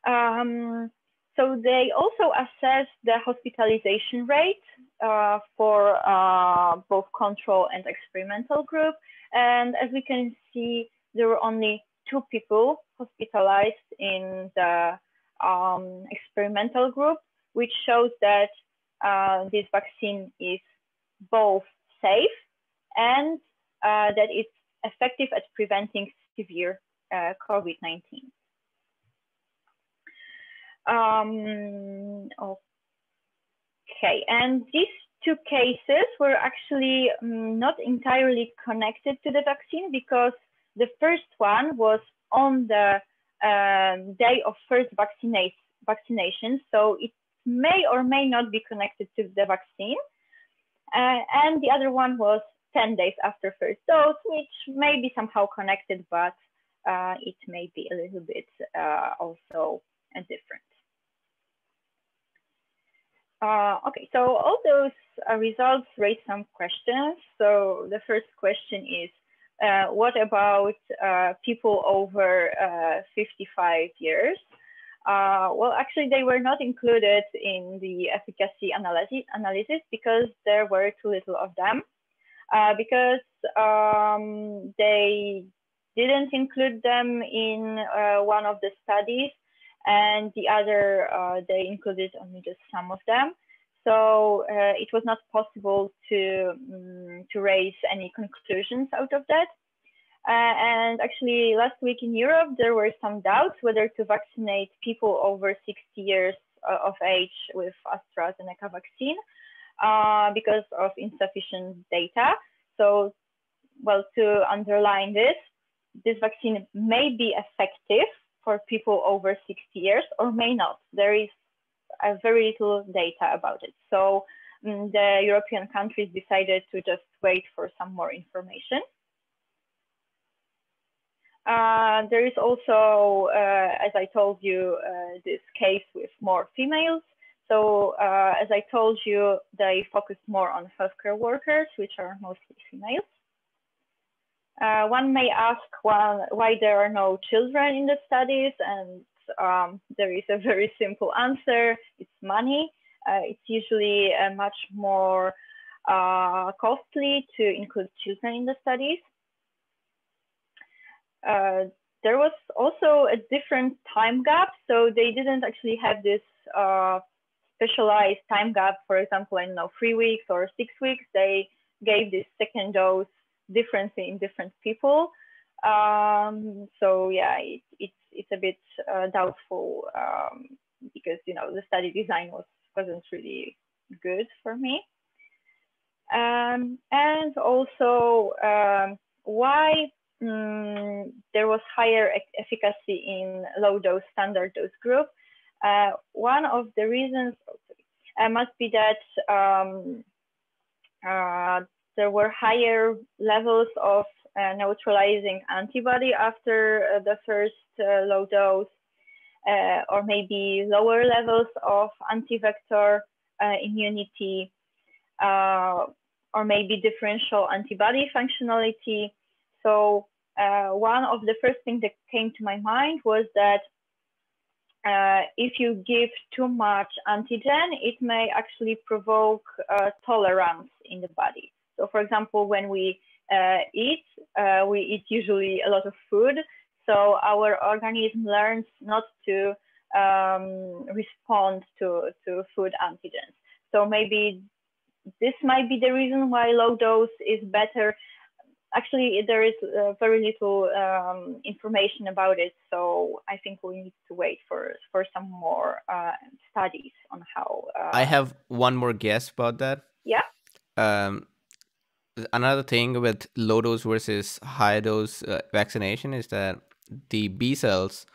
Um, so they also assess the hospitalization rate uh, for uh, both control and experimental group. And as we can see, there were only two people hospitalized in the um, experimental group, which shows that uh, this vaccine is both safe and uh, that it's effective at preventing severe uh, COVID-19. Um, okay, and these two cases were actually um, not entirely connected to the vaccine because the first one was on the um, day of first vaccinate, vaccination, so it may or may not be connected to the vaccine. Uh, and the other one was 10 days after first dose, which may be somehow connected, but uh, it may be a little bit uh, also different. Uh, okay, so all those uh, results raise some questions. So the first question is, uh, what about uh, people over uh, 55 years? Uh, well, actually, they were not included in the efficacy analysis, analysis because there were too little of them. because um, they didn't include them in one of the studies and the other uh, they included only just some of them. So uh, it was not possible to um, to raise any conclusions out of that. Uh, and actually, last week in Europe, there were some doubts whether to vaccinate people over 60 years uh, of age with AstraZeneca vaccine uh, because of insufficient data. So, well, to underline this, this vaccine may be effective for people over 60 years or may not. There is a very little data about it. So um, the European countries decided to just wait for some more information. Uh, there is also, uh, as I told you, uh, this case with more females. So uh, as I told you, they focus more on healthcare workers, which are mostly females. Uh, one may ask why there are no children in the studies, and um, there is a very simple answer. It's money. Uh, it's usually much more costly to include children in the studies. Uh, there was also a different time gap. So they didn't actually have this uh, specialized time gap, for example, in you know, three weeks or six weeks. They gave this second dose differently in different people. Um, so yeah, it, it's it's a bit uh, doubtful um, because you know the study design was wasn't really good for me. Um, and also um, why mm, there was higher e efficacy in low dose standard dose group. Uh, one of the reasons uh, must be that um, uh, there were higher levels of uh, neutralizing antibody after uh, the first uh, low dose, or maybe lower levels of anti-vector immunity, or maybe differential antibody functionality. So uh, one of the first things that came to my mind was that uh, if you give too much antigen, it may actually provoke uh, tolerance in the body. So, for example, when we uh, eat, uh, we eat usually a lot of food. So our organism learns not to um, respond to, to food antigens. So maybe this might be the reason why low dose is better actually there is uh, very little um, information about it so i think we need to wait for for some more uh, studies on how uh, i have one more guess about that yeah um, another thing with low dose versus high dose uh, vaccination is that the b cells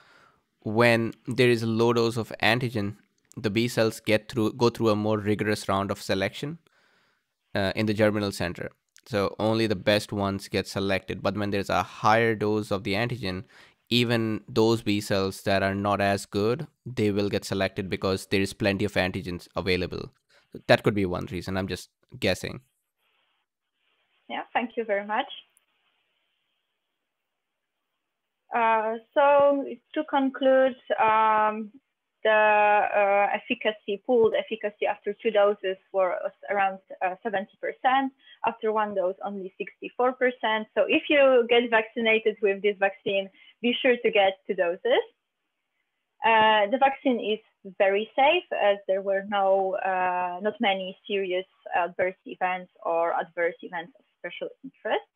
when there is a low dose of antigen the b cells get through go through a more rigorous round of selection uh, in the germinal center so only the best ones get selected. But when there's a higher dose of the antigen, even those B cells that are not as good, they will get selected because there is plenty of antigens available. That could be one reason. I'm just guessing. Yeah, thank you very much. Uh, so to conclude, um, the uh, efficacy, pooled efficacy after two doses was around uh, 70%. After one dose, only 64%. So if you get vaccinated with this vaccine, be sure to get two doses. Uh, the vaccine is very safe as there were no, uh, not many serious adverse events or adverse events of special interest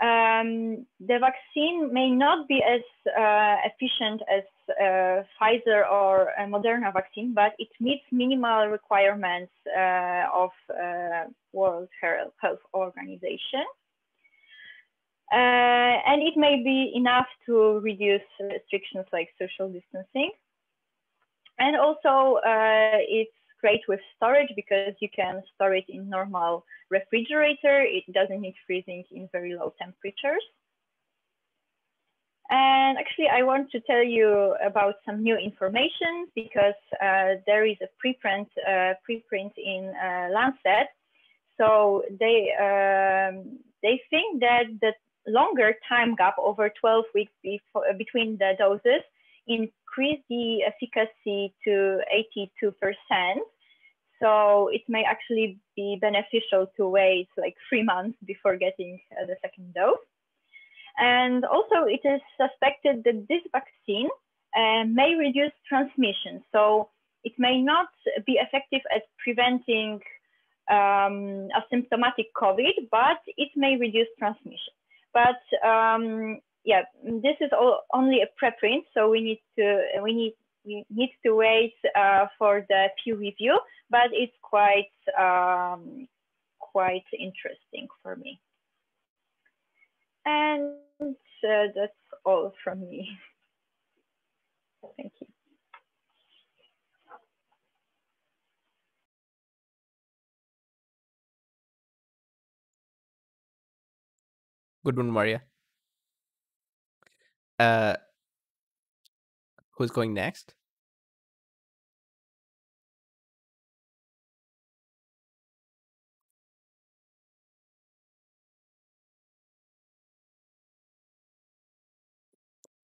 um, the vaccine may not be as uh, efficient as uh, Pfizer or Moderna vaccine, but it meets minimal requirements uh, of uh, World Health Organization. Uh, and it may be enough to reduce restrictions like social distancing. And also, uh, it's great with storage because you can store it in normal refrigerator. It doesn't need freezing in very low temperatures. And actually, I want to tell you about some new information because uh, there is a preprint, uh, preprint in uh, Lancet. So they, um, they think that the longer time gap over 12 weeks before, between the doses increase the efficacy to 82%. So it may actually be beneficial to wait like three months before getting uh, the second dose. And also it is suspected that this vaccine uh, may reduce transmission. So it may not be effective at preventing um, asymptomatic COVID, but it may reduce transmission. But um, yeah, this is all, only a preprint, so we need to we need we need to wait uh, for the peer review, but it's quite um, quite interesting for me. And uh, that's all from me. Thank you. Good one, Maria. Uh, who's going next?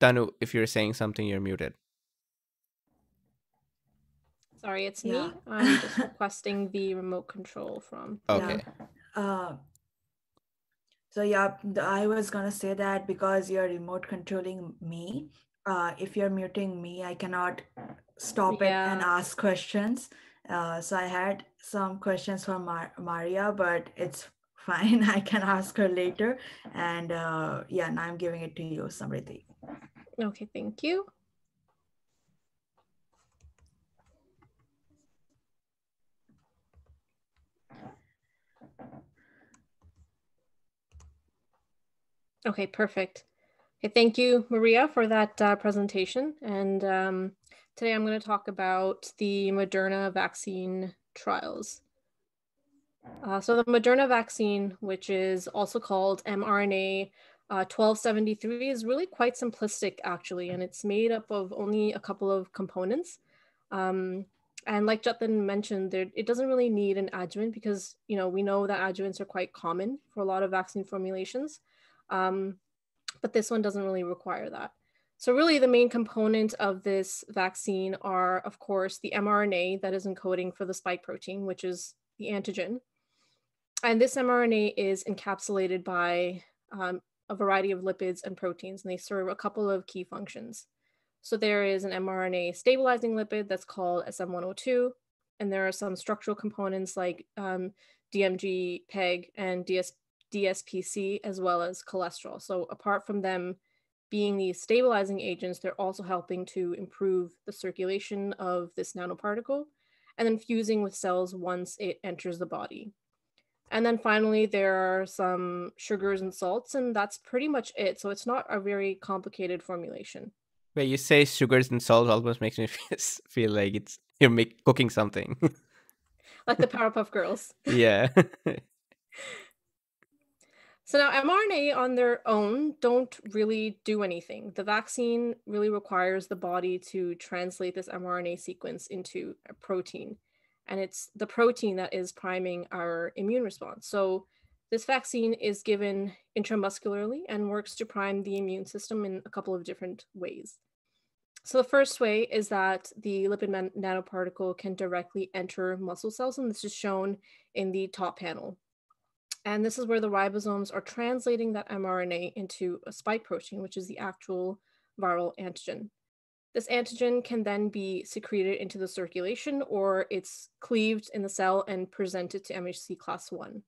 Tanu, if you're saying something, you're muted. Sorry, it's Yeah. me. I'm just requesting the remote control from. Okay. Uh, so yeah, I was gonna say that because you're remote controlling me, uh, if you're muting me, I cannot stop it and ask questions. Uh, so I had some questions for Mar- Maria, but it's fine. I can ask her later. And uh, yeah, now I'm giving it to you, Samriti. Okay, thank you. Okay, perfect. Okay, thank you, Maria, for that uh, presentation. And um, today I'm going to talk about the Moderna vaccine trials. Uh, so the Moderna vaccine, which is also called mRNA uh, 1273, is really quite simplistic actually, and it's made up of only a couple of components. Um, and like Jatin mentioned, there, it doesn't really need an adjuvant because you know we know that adjuvants are quite common for a lot of vaccine formulations, um, but this one doesn't really require that. So really, the main component of this vaccine are, of course, the mRNA that is encoding for the spike protein, which is the antigen. And this mRNA is encapsulated by um, a variety of lipids and proteins, and they serve a couple of key functions. So there is an mRNA stabilizing lipid that's called SM102, and there are some structural components like um, DMG, PEG, and DS, DSPC, as well as cholesterol. So apart from them being these stabilizing agents, they're also helping to improve the circulation of this nanoparticle and then fusing with cells once it enters the body. And then finally, there are some sugars and salts, and that's pretty much it. So it's not a very complicated formulation. Wait, you say sugars and salt almost makes me feel, feel like it's you're make, cooking something. Like the Powerpuff Girls. yeah. So now mRNA on their own don't really do anything. The vaccine really requires the body to translate this mRNA sequence into a protein. And it's the protein that is priming our immune response. So this vaccine is given intramuscularly and works to prime the immune system in a couple of different ways. So the first way is that the lipid nanoparticle can directly enter muscle cells, and this is shown in the top panel. And this is where the ribosomes are translating that mRNA into a spike protein, which is the actual viral antigen. This antigen can then be secreted into the circulation or it's cleaved in the cell and presented to MHC class 1.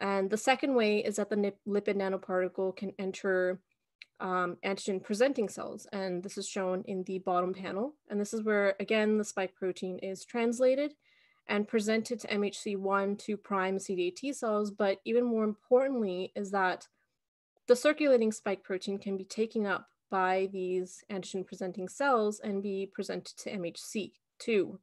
And the second way is that the lipid nanoparticle can enter um, antigen presenting cells. And this is shown in the bottom panel. And this is where, again, the spike protein is translated and presented to MHC1 to prime CD8 T cells. But even more importantly, is that the circulating spike protein can be taken up by these antigen presenting cells and be presented to MHC2.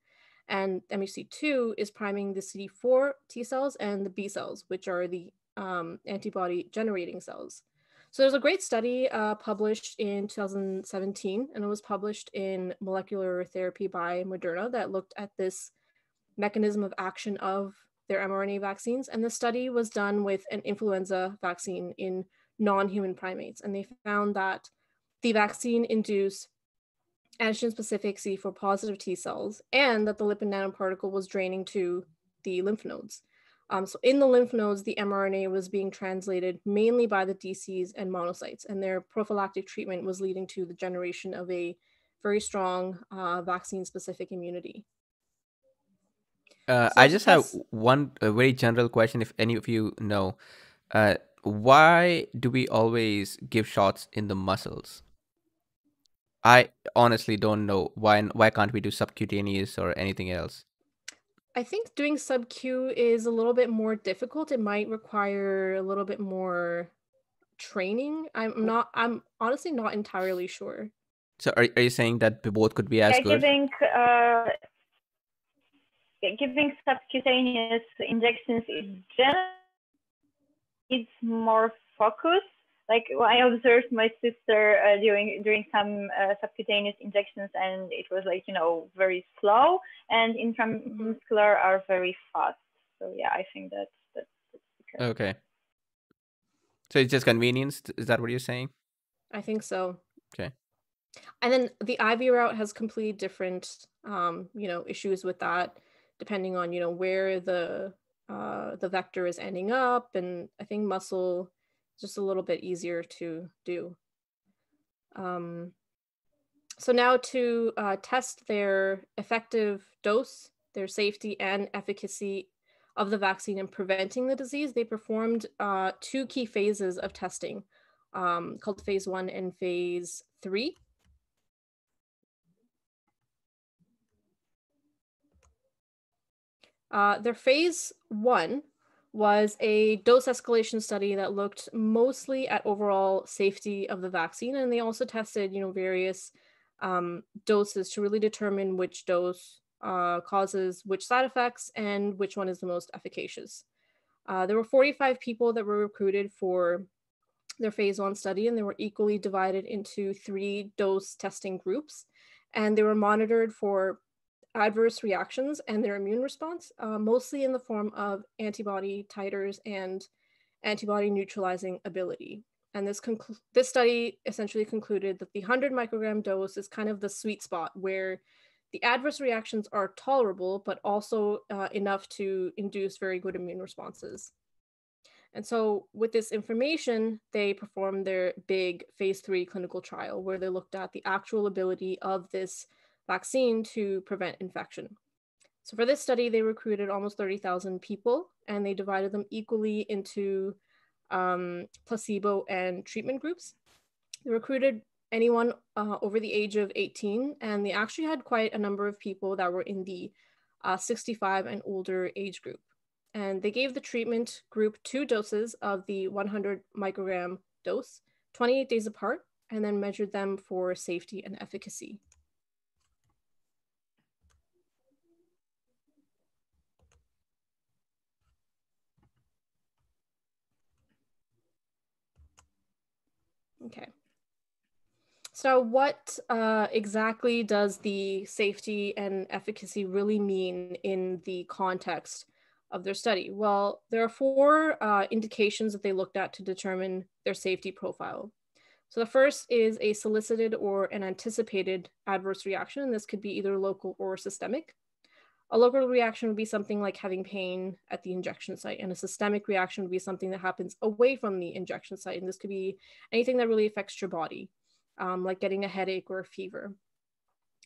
And MHC2 is priming the CD4 T cells and the B cells, which are the um, antibody generating cells. So there's a great study uh, published in 2017, and it was published in Molecular Therapy by Moderna that looked at this mechanism of action of their mRNA vaccines. And the study was done with an influenza vaccine in non-human primates. And they found that the vaccine induced antigen-specific CD4 positive T cells and that the lipid nanoparticle was draining to the lymph nodes. Um, so in the lymph nodes, the mRNA was being translated mainly by the DCs and monocytes, and their prophylactic treatment was leading to the generation of a very strong uh, vaccine-specific immunity. Uh, So I just have one a very general question. If any of you know, uh, why do we always give shots in the muscles? I honestly don't know why. Why can't we do subcutaneous or anything else? I think doing sub Q is a little bit more difficult. It might require a little bit more training. I'm not, I'm honestly not entirely sure. So are are you saying that b- both could be as Yeah, good? giving uh, yeah, giving subcutaneous injections is generally needs more focused. like well, I observed my sister uh, doing doing some uh, subcutaneous injections, and it was like you know very slow, and intramuscular are very fast. So yeah, I think that's that's, that's okay. So it's just convenience. Is that what you're saying? I think so. Okay. And then the IV route has completely different, um, you know, issues with that, depending on you know where the uh, the vector is ending up, and I think muscle is just a little bit easier to do. Um, so now to uh, test their effective dose, their safety and efficacy of the vaccine in preventing the disease, they performed uh, two key phases of testing um, called phase one and phase three. Uh, their phase one was a dose escalation study that looked mostly at overall safety of the vaccine, and they also tested, you know, various um, doses to really determine which dose uh, causes which side effects and which one is the most efficacious. Uh, there were 45 people that were recruited for their phase one study, and they were equally divided into three dose testing groups, and they were monitored for adverse reactions and their immune response, uh, mostly in the form of antibody titers and antibody neutralizing ability. And this, this study essentially concluded that the 100 microgram dose is kind of the sweet spot where the adverse reactions are tolerable, but also uh, enough to induce very good immune responses. And so, with this information, they performed their big phase three clinical trial where they looked at the actual ability of this vaccine to prevent infection. So for this study, they recruited almost 30,000 people and they divided them equally into um, placebo and treatment groups. They recruited anyone uh, over the age of 18 and they actually had quite a number of people that were in the uh, 65 and older age group. And they gave the treatment group two doses of the 100 microgram dose, 28 days apart, and then measured them for safety and efficacy. Okay. So what uh, exactly does the safety and efficacy really mean in the context of their study? Well, there are four uh, indications that they looked at to determine their safety profile. So the first is a solicited or an anticipated adverse reaction. And this could be either local or systemic. A local reaction would be something like having pain at the injection site, and a systemic reaction would be something that happens away from the injection site. And this could be anything that really affects your body, um, like getting a headache or a fever.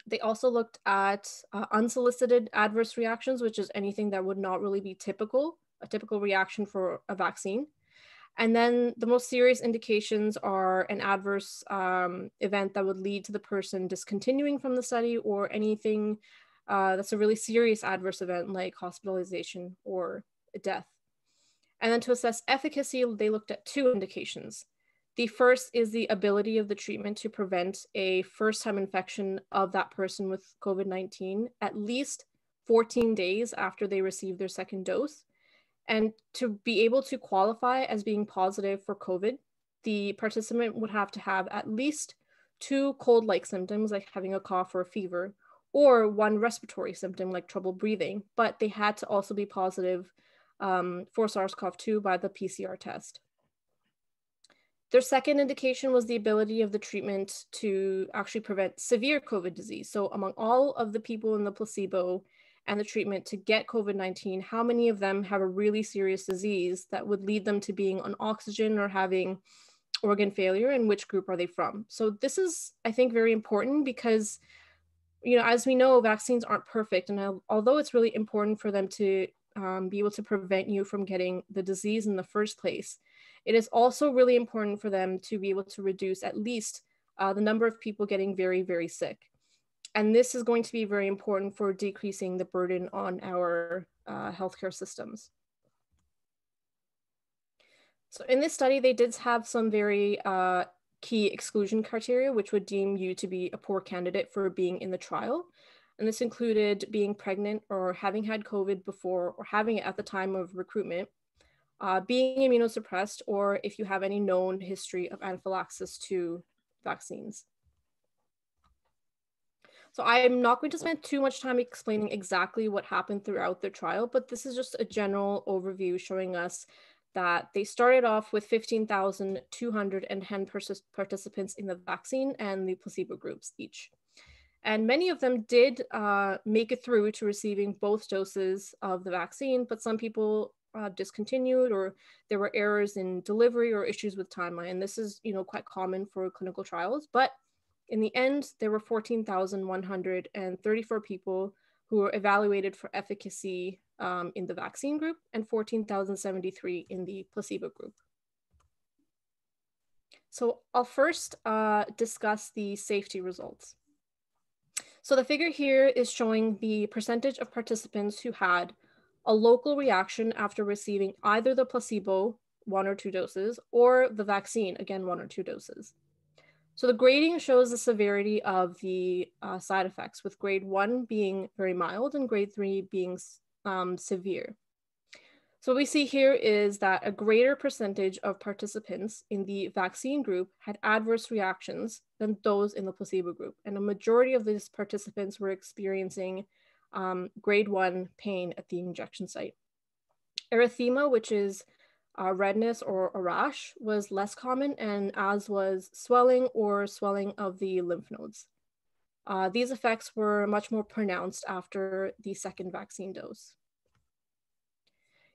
They also looked at uh, unsolicited adverse reactions, which is anything that would not really be typical, a typical reaction for a vaccine. And then the most serious indications are an adverse um, event that would lead to the person discontinuing from the study or anything uh, that's a really serious adverse event like hospitalization or death. And then to assess efficacy, they looked at two indications. The first is the ability of the treatment to prevent a first time infection of that person with COVID 19 at least 14 days after they receive their second dose. And to be able to qualify as being positive for COVID, the participant would have to have at least two cold like symptoms, like having a cough or a fever, or one respiratory symptom like trouble breathing, but they had to also be positive um, for SARS CoV 2 by the PCR test. Their second indication was the ability of the treatment to actually prevent severe COVID disease. So, among all of the people in the placebo and the treatment to get COVID 19, how many of them have a really serious disease that would lead them to being on oxygen or having organ failure, and which group are they from? So, this is, I think, very important because you know, as we know, vaccines aren't perfect. And although it's really important for them to um, be able to prevent you from getting the disease in the first place, it is also really important for them to be able to reduce at least uh, the number of people getting very, very sick. And this is going to be very important for decreasing the burden on our uh, healthcare systems. So in this study, they did have some very uh, key exclusion criteria, which would deem you to be a poor candidate for being in the trial. And this included being pregnant or having had COVID before or having it at the time of recruitment, uh, being immunosuppressed, or if you have any known history of anaphylaxis to vaccines. So I'm not going to spend too much time explaining exactly what happened throughout the trial, but this is just a general overview showing us that they started off with 15,210 participants in the vaccine and the placebo groups each. And many of them did uh, make it through to receiving both doses of the vaccine, but some people uh, discontinued or there were errors in delivery or issues with timeline. And this is, you know, quite common for clinical trials, but in the end, there were 14,134 people who were evaluated for efficacy um, in the vaccine group and 14,073 in the placebo group. So I'll first uh, discuss the safety results. So the figure here is showing the percentage of participants who had a local reaction after receiving either the placebo, one or two doses, or the vaccine, again, one or two doses. So the grading shows the severity of the uh, side effects, with grade one being very mild and grade three being um, severe. So what we see here is that a greater percentage of participants in the vaccine group had adverse reactions than those in the placebo group. And a majority of these participants were experiencing um, grade one pain at the injection site. Erythema, which is uh, redness or a rash was less common and as was swelling or swelling of the lymph nodes. Uh, these effects were much more pronounced after the second vaccine dose.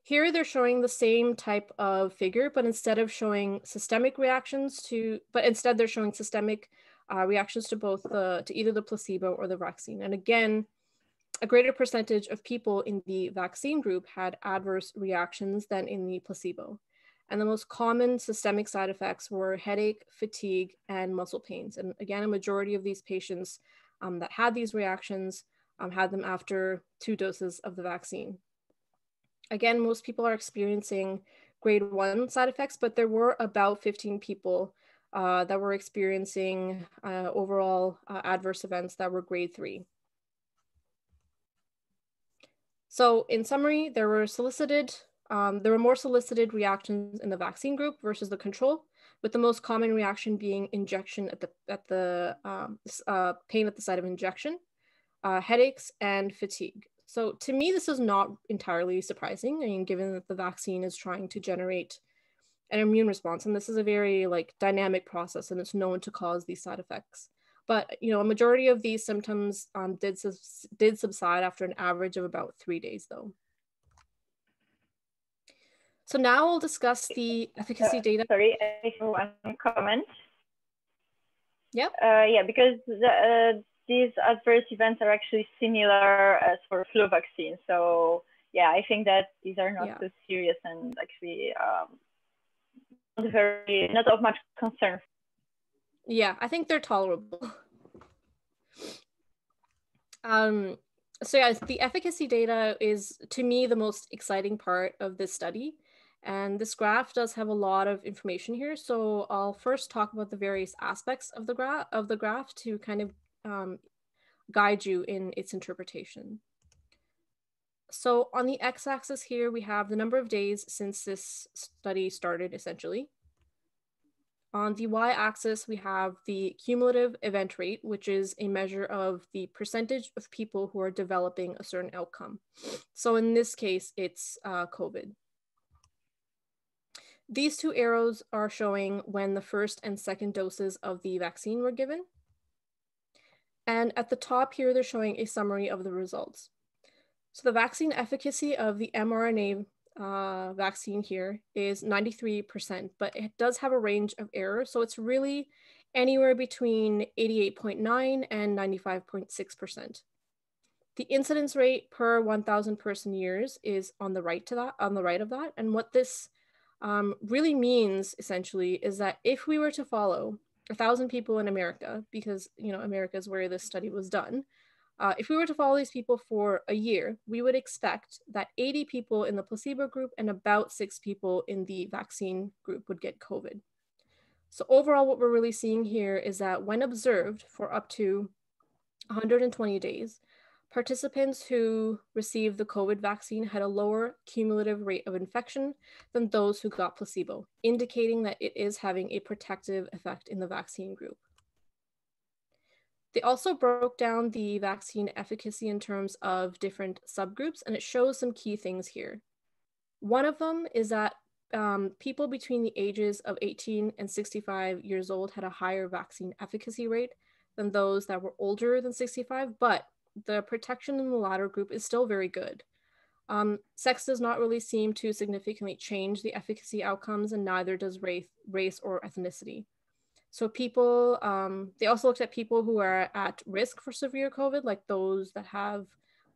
Here they're showing the same type of figure, but instead of showing systemic reactions to, but instead they're showing systemic uh, reactions to both the, to either the placebo or the vaccine. And again, a greater percentage of people in the vaccine group had adverse reactions than in the placebo. And the most common systemic side effects were headache, fatigue, and muscle pains. And again, a majority of these patients um, that had these reactions um, had them after two doses of the vaccine. Again, most people are experiencing grade one side effects, but there were about 15 people uh, that were experiencing uh, overall uh, adverse events that were grade three. So in summary, there were solicited, um, there were more solicited reactions in the vaccine group versus the control, with the most common reaction being injection at the, at the um, uh, pain at the site of injection, uh, headaches, and fatigue. So to me, this is not entirely surprising. I mean, given that the vaccine is trying to generate an immune response, and this is a very like dynamic process, and it's known to cause these side effects. But you know, a majority of these symptoms um, did did subside after an average of about three days, though. So now we'll discuss the efficacy uh, data. Sorry, I have one comment. Yeah. Uh, yeah, because the, uh, these adverse events are actually similar as for flu vaccine. So yeah, I think that these are not yeah. so serious and actually um, not very not of much concern yeah, I think they're tolerable. um, so yeah, the efficacy data is to me the most exciting part of this study. And this graph does have a lot of information here. So I'll first talk about the various aspects of the graph of the graph to kind of um, guide you in its interpretation. So on the x-axis here, we have the number of days since this study started essentially. On the y-axis, we have the cumulative event rate, which is a measure of the percentage of people who are developing a certain outcome. So in this case, it's uh, COVID. These two arrows are showing when the first and second doses of the vaccine were given. And at the top here, they're showing a summary of the results. So the vaccine efficacy of the mRNA uh, vaccine here is 93%, but it does have a range of error. So it's really anywhere between 88.9 and 95.6%. The incidence rate per 1,000 person years is on the right to that, on the right of that. And what this um, really means essentially is that if we were to follow a thousand people in America, because you know America is where this study was done, uh, if we were to follow these people for a year, we would expect that 80 people in the placebo group and about six people in the vaccine group would get COVID. So overall, what we're really seeing here is that when observed for up to 120 days, Participants who received the COVID vaccine had a lower cumulative rate of infection than those who got placebo, indicating that it is having a protective effect in the vaccine group. They also broke down the vaccine efficacy in terms of different subgroups, and it shows some key things here. One of them is that um, people between the ages of 18 and 65 years old had a higher vaccine efficacy rate than those that were older than 65, but the protection in the latter group is still very good. Um, sex does not really seem to significantly change the efficacy outcomes, and neither does race, race or ethnicity. So people, um, they also looked at people who are at risk for severe COVID, like those that have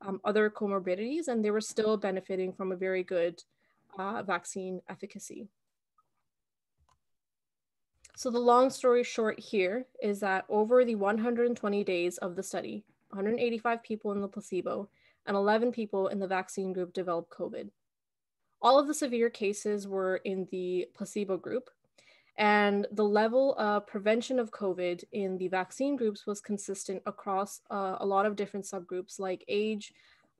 um, other comorbidities, and they were still benefiting from a very good uh, vaccine efficacy. So the long story short here is that over the 120 days of the study, 185 people in the placebo, and 11 people in the vaccine group developed COVID. All of the severe cases were in the placebo group, and the level of prevention of COVID in the vaccine groups was consistent across uh, a lot of different subgroups like age,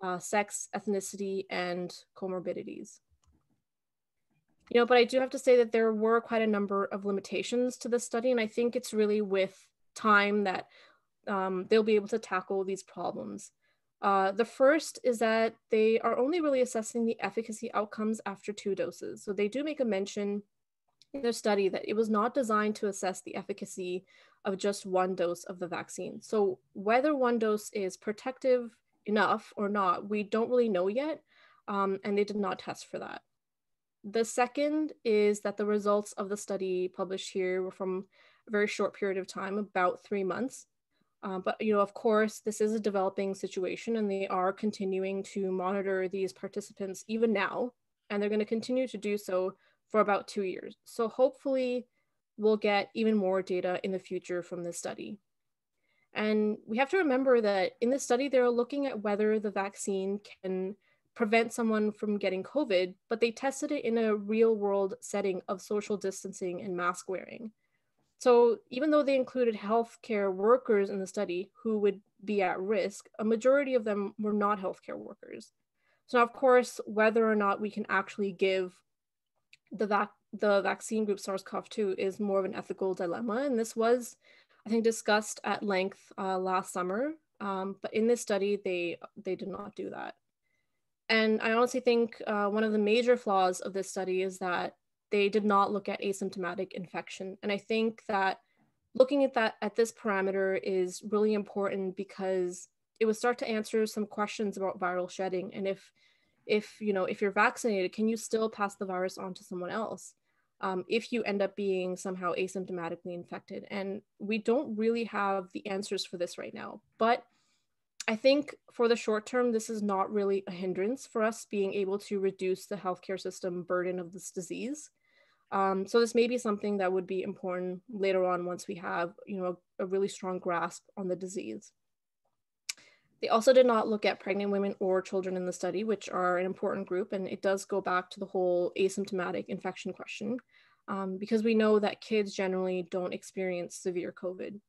uh, sex, ethnicity, and comorbidities. You know, but I do have to say that there were quite a number of limitations to this study, and I think it's really with time that um, they'll be able to tackle these problems. Uh, the first is that they are only really assessing the efficacy outcomes after two doses. So they do make a mention in their study that it was not designed to assess the efficacy of just one dose of the vaccine. So whether one dose is protective enough or not, we don't really know yet, um, and they did not test for that. The second is that the results of the study published here were from a very short period of time, about three months. Uh, but you know, of course, this is a developing situation, and they are continuing to monitor these participants even now, and they're going to continue to do so for about two years. So hopefully, we'll get even more data in the future from this study. And we have to remember that in this study, they're looking at whether the vaccine can prevent someone from getting COVID, but they tested it in a real world setting of social distancing and mask wearing. So even though they included healthcare workers in the study who would be at risk, a majority of them were not healthcare workers. So now, of course, whether or not we can actually give the vac- the vaccine group SARS-CoV-2 is more of an ethical dilemma, and this was, I think, discussed at length uh, last summer. Um, but in this study, they they did not do that. And I honestly think uh, one of the major flaws of this study is that they did not look at asymptomatic infection. And I think that looking at that at this parameter is really important because it would start to answer some questions about viral shedding. And if if you know if you're vaccinated, can you still pass the virus on to someone else? Um, if you end up being somehow asymptomatically infected. And we don't really have the answers for this right now. But I think for the short term, this is not really a hindrance for us being able to reduce the healthcare system burden of this disease. Um, so this may be something that would be important later on once we have, you know, a, a really strong grasp on the disease. They also did not look at pregnant women or children in the study, which are an important group, and it does go back to the whole asymptomatic infection question, um, because we know that kids generally don't experience severe COVID.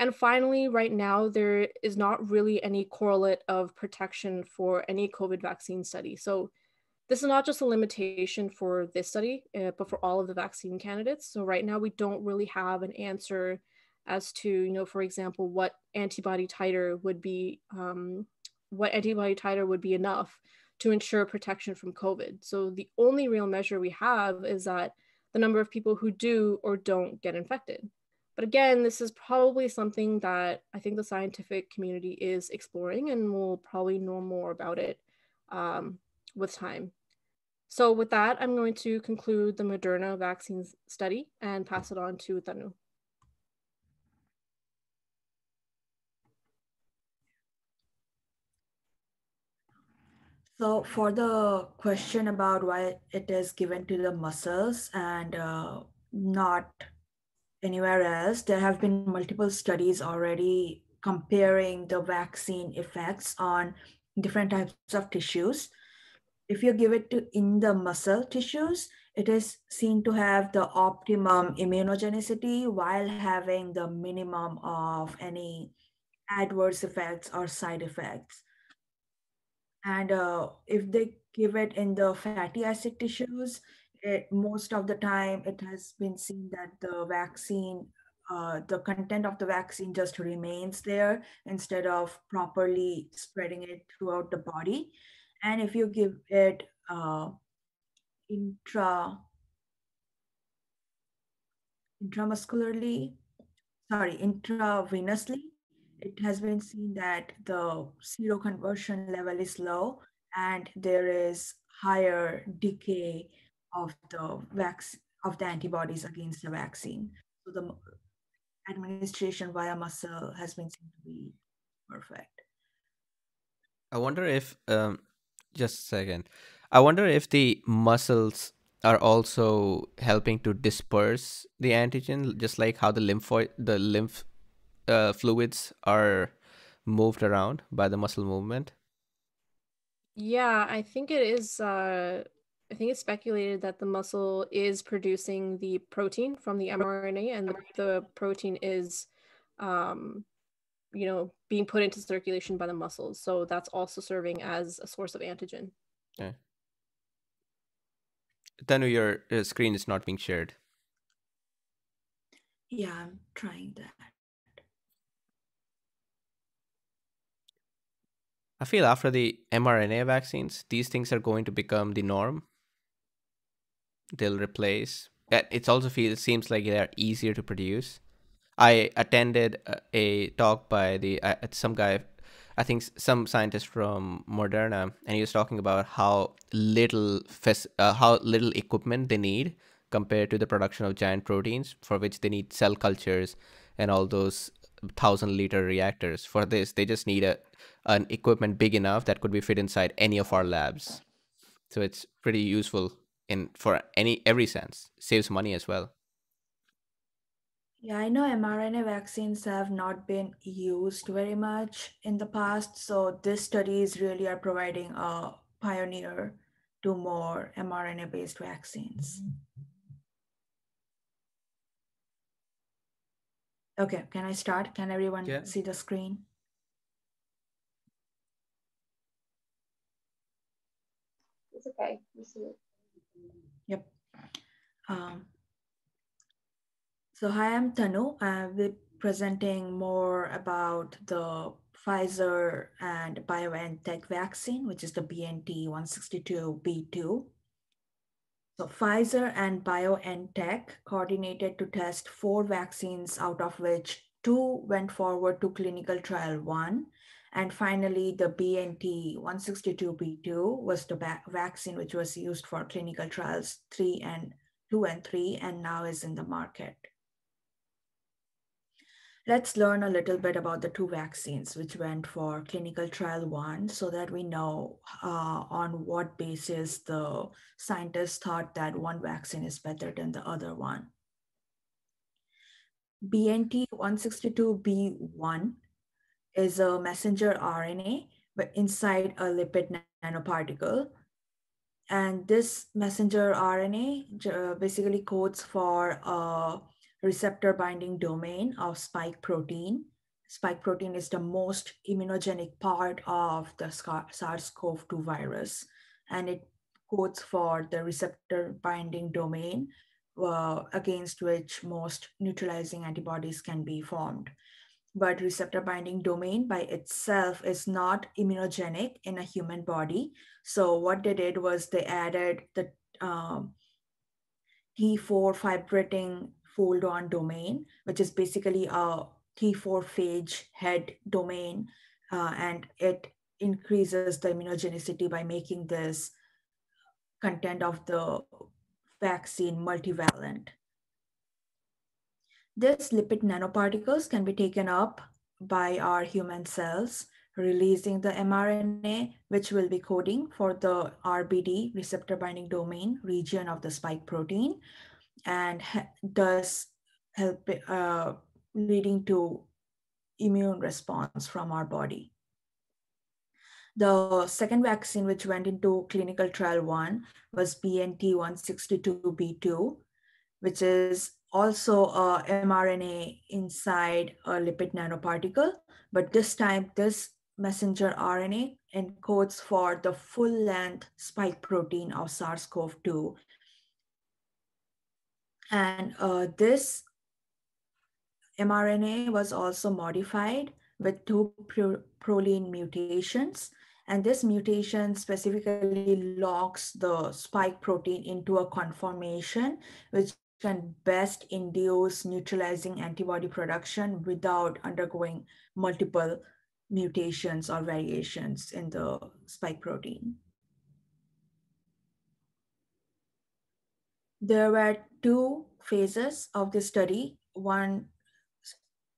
And finally, right now, there is not really any correlate of protection for any COVID vaccine study. So this is not just a limitation for this study, uh, but for all of the vaccine candidates. So right now, we don't really have an answer as to, you know, for example, what antibody titer would be, um, what antibody titer would be enough to ensure protection from COVID. So the only real measure we have is that the number of people who do or don't get infected. But again, this is probably something that I think the scientific community is exploring and we'll probably know more about it um, with time. So with that, I'm going to conclude the Moderna vaccine study and pass it on to Tanu. So for the question about why it is given to the muscles and uh, not anywhere else. There have been multiple studies already comparing the vaccine effects on different types of tissues. If you give it to in the muscle tissues, it is seen to have the optimum immunogenicity while having the minimum of any adverse effects or side effects. And uh, if they give it in the fatty acid tissues, it, most of the time it has been seen that the vaccine, uh, the content of the vaccine just remains there instead of properly spreading it throughout the body. And if you give it uh, intra intramuscularly, sorry, intravenously, it has been seen that the seroconversion level is low and there is higher decay of the vaccine of the antibodies against the vaccine. So the administration via muscle has been seen to be perfect. I wonder if um, just a second. I wonder if the muscles are also helping to disperse the antigen, just like how the lymphoid, the lymph uh, fluids are moved around by the muscle movement. Yeah, I think it is. Uh, I think it's speculated that the muscle is producing the protein from the mRNA, and the, the protein is, um, you know, being put into circulation by the muscles. So that's also serving as a source of antigen. Okay. Tanu, your uh, screen is not being shared. Yeah, I'm trying that. I feel after the mRNA vaccines, these things are going to become the norm. They'll replace. It also feels seems like they're easier to produce. I attended a, a talk by the uh, some guy, I think some scientist from Moderna, and he was talking about how little uh, how little equipment they need compared to the production of giant proteins, for which they need cell cultures and all those thousand liter reactors. For this, they just need a an equipment big enough that could be fit inside any of our labs. So it's pretty useful in for any every sense. Saves money as well. Yeah, I know mRNA vaccines have not been used very much in the past. So these studies really are providing a pioneer to more mRNA based vaccines. Okay, can I start? Can everyone yeah. see the screen? It's okay. You see it. Um, so hi, I'm Tanu. I'll be presenting more about the Pfizer and BioNTech vaccine, which is the BNT 162B2. So Pfizer and BioNTech coordinated to test four vaccines, out of which two went forward to clinical trial one and finally, the BNT 162b2 was the vaccine which was used for clinical trials three and two and three, and now is in the market. Let's learn a little bit about the two vaccines which went for clinical trial one so that we know uh, on what basis the scientists thought that one vaccine is better than the other one. BNT 162b1 is a messenger RNA, but inside a lipid nanoparticle. And this messenger RNA uh, basically codes for a receptor binding domain of spike protein. Spike protein is the most immunogenic part of the SARS-CoV-2 virus, and it codes for the receptor binding domain uh, against which most neutralizing antibodies can be formed but receptor binding domain by itself is not immunogenic in a human body. So what they did was they added the um, T4 fibrating fold on domain, which is basically a T4 phage head domain, uh, and it increases the immunogenicity by making this content of the vaccine multivalent. These lipid nanoparticles can be taken up by our human cells, releasing the mRNA, which will be coding for the RBD, receptor binding domain region of the spike protein, and does help uh, leading to immune response from our body. The second vaccine, which went into clinical trial one, was BNT 162b2, which is also a mRNA inside a lipid nanoparticle, but this time this messenger RNA encodes for the full length spike protein of SARS-CoV-2. And uh, this mRNA was also modified with two pro proline mutations. And this mutation specifically locks the spike protein into a conformation, which can best induce neutralizing antibody production without undergoing multiple mutations or variations in the spike protein. There were two phases of the study. One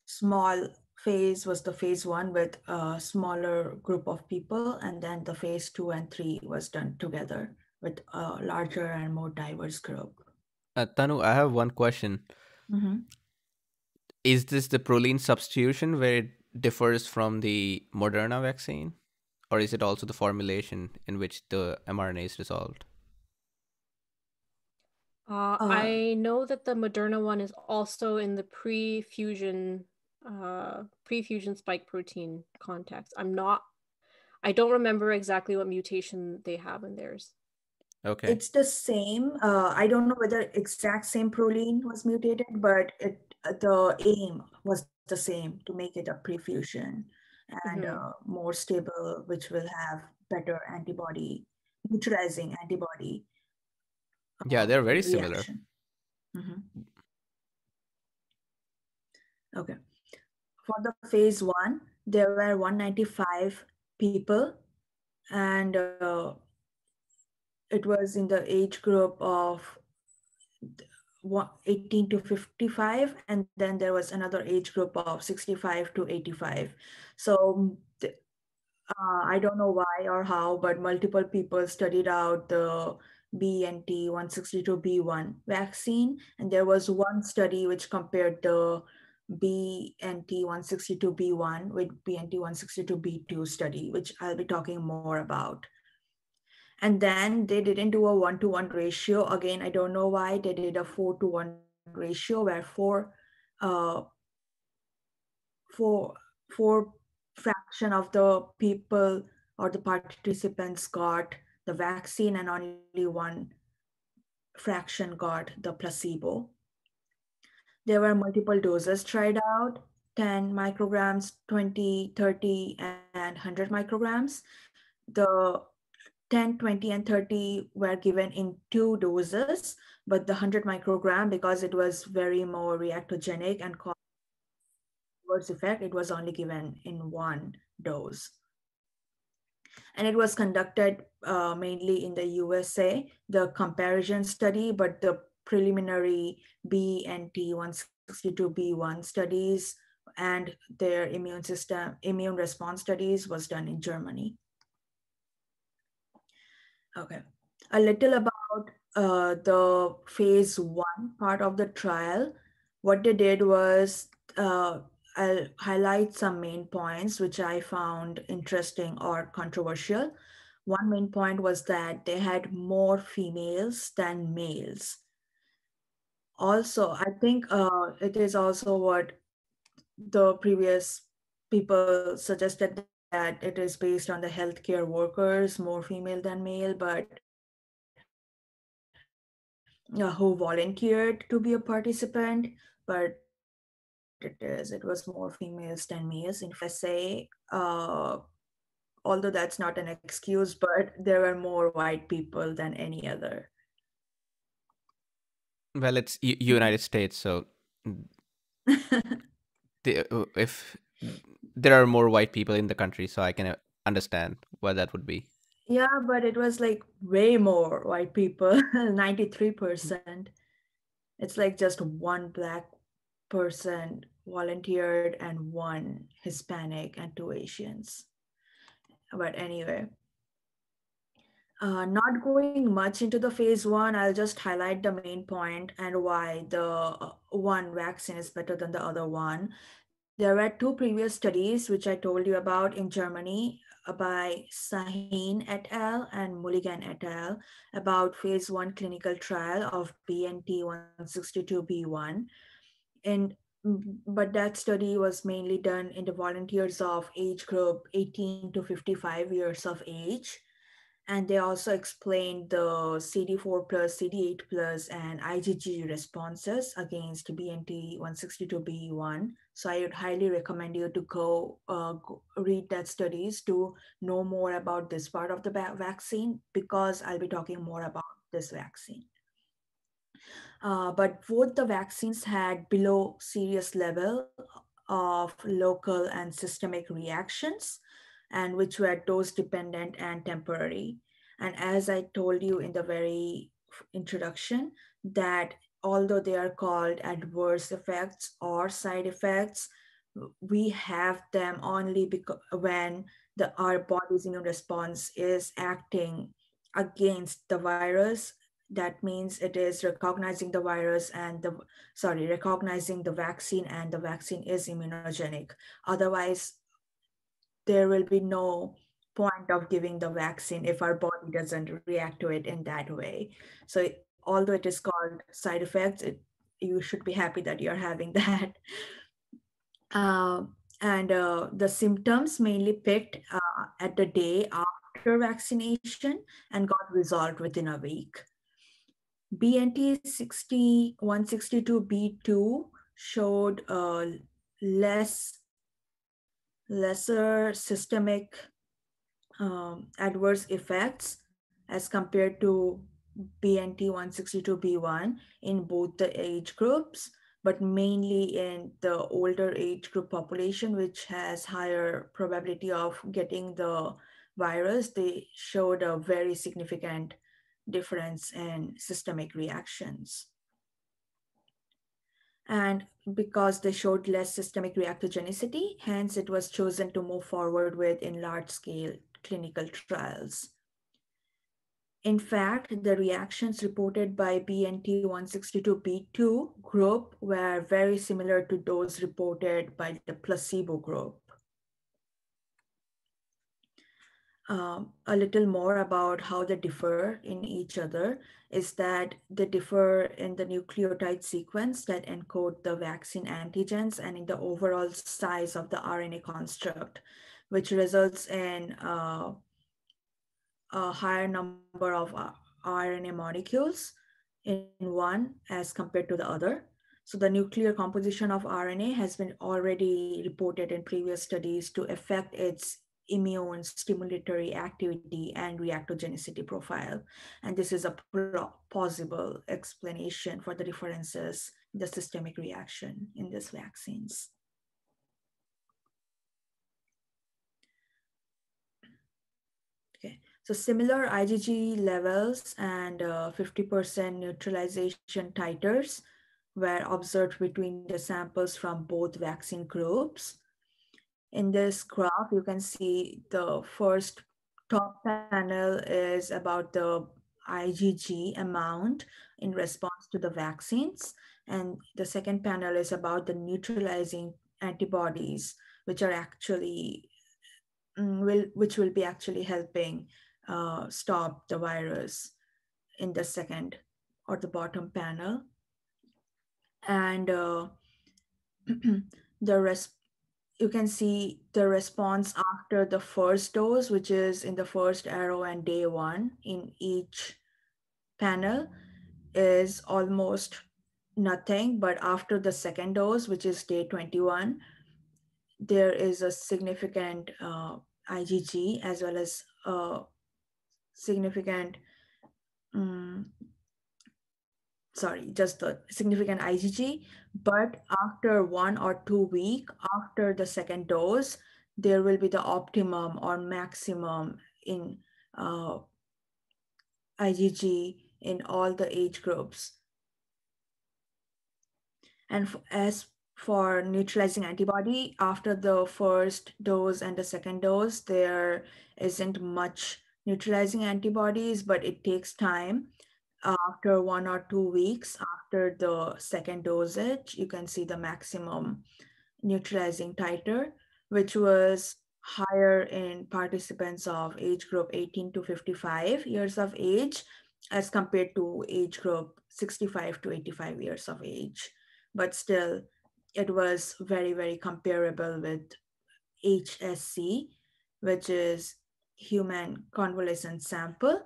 small phase was the phase one with a smaller group of people, and then the phase two and three was done together with a larger and more diverse group. Uh, Tanu, I have one question. Mm-hmm. Is this the proline substitution where it differs from the Moderna vaccine? Or is it also the formulation in which the mRNA is dissolved? Uh, Uh, I know that the Moderna one is also in the pre-fusion, uh, pre-fusion spike protein context. I'm not, I don't remember exactly what mutation they have in theirs. Okay. It's the same. Uh, I don't know whether exact same proline was mutated, but it uh, the aim was the same to make it a prefusion and Mhm. uh, more stable, which will have better antibody neutralizing antibody. Yeah, uh, they're very similar. reaction. Mhm. Okay. For the phase one, there were 195 people, and uh, it was in the age group of 18 to 55, and then there was another age group of 65 to 85. So uh, I don't know why or how, but multiple people studied out the BNT 162B1 vaccine, and there was one study which compared the BNT 162B1 with BNT 162B2 study, which I'll be talking more about. And then they didn't do a one to one ratio. Again, I don't know why they did a four to one ratio where four, uh, four, four fraction of the people or the participants got the vaccine and only one fraction got the placebo. There were multiple doses tried out 10 micrograms, 20, 30, and 100 micrograms. The 10, 20, and 30 were given in two doses, but the 100 microgram, because it was very more reactogenic and caused adverse effect, it was only given in one dose. And it was conducted uh, mainly in the USA, the comparison study, but the preliminary BNT162B1 studies and their immune system, immune response studies was done in Germany. Okay, a little about uh, the phase one part of the trial. What they did was, uh, I'll highlight some main points which I found interesting or controversial. One main point was that they had more females than males. Also, I think uh, it is also what the previous people suggested that it is based on the healthcare workers, more female than male, but uh, who volunteered to be a participant, but it is, it was more females than males in FSA. Uh, although that's not an excuse, but there were more white people than any other. Well, it's U- United States, so the, uh, if there are more white people in the country, so I can uh, understand why that would be. Yeah, but it was like way more white people, 93%. It's like just one black person volunteered and one Hispanic and two Asians. But anyway, uh, not going much into the phase one, I'll just highlight the main point and why the uh, one vaccine is better than the other one. There were two previous studies which I told you about in Germany uh, by Sahin et al. and Mulligan et al. about phase one clinical trial of BNT162B1. And but that study was mainly done in the volunteers of age group 18 to 55 years of age. And they also explained the CD4 plus, CD8 plus, and IgG responses against BNT162B1. So I would highly recommend you to go, uh, go read that studies to know more about this part of the vaccine because I'll be talking more about this vaccine. Uh, but both the vaccines had below serious level of local and systemic reactions and which were dose dependent and temporary. And as I told you in the very introduction, that although they are called adverse effects or side effects, we have them only because when the our body's immune response is acting against the virus. That means it is recognizing the virus and the sorry recognizing the vaccine and the vaccine is immunogenic. Otherwise there will be no point of giving the vaccine if our body doesn't react to it in that way. So although it is called side effects it, you should be happy that you're having that. Uh, and uh, the symptoms mainly picked uh, at the day after vaccination and got resolved within a week. BNT 162B2 showed uh, less lesser systemic um, adverse effects as compared to BNT 162B1 in both the age groups, but mainly in the older age group population, which has higher probability of getting the virus. They showed a very significant difference in systemic reactions. And because they showed less systemic reactogenicity, hence it was chosen to move forward with in large scale clinical trials. In fact, the reactions reported by BNT162B2 group were very similar to those reported by the placebo group. um, a little more about how they differ in each other is that they differ in the nucleotide sequence that encode the vaccine antigens and in the overall size of the RNA construct, which results in uh, a higher number of uh, RNA molecules in one as compared to the other. So the nuclear composition of RNA has been already reported in previous studies to affect its immune stimulatory activity and reactogenicity profile. And this is a plausible explanation for the differences in the systemic reaction in these vaccines. Okay, so similar IgG levels and 50% uh, neutralization titers were observed between the samples from both vaccine groups. In this graph, you can see the first top panel is about the IgG amount in response to the vaccines. And the second panel is about the neutralizing antibodies, which are actually, mm, will, which will be actually helping uh, stop the virus in the second or the bottom panel. And uh, the res you can see the response after the first dose, which is in the first arrow and day one in each panel is almost nothing. But after the second dose, which is day 21, there is a significant uh, IgG as well as a significant um, sorry, just the significant IgG. But after one or two week after the second dose, there will be the optimum or maximum in uh, IgG in all the age groups. And as for neutralizing antibody, after the first dose and the second dose, there isn't much neutralizing antibodies, but it takes time after one or two weeks after the second dosage, you can see the maximum neutralizing titer, which was higher in participants of age group 18 to 55 years of age as compared to age group 65 to 85 years of age. But still, it was very, very comparable with HSC, which is human convalescent sample.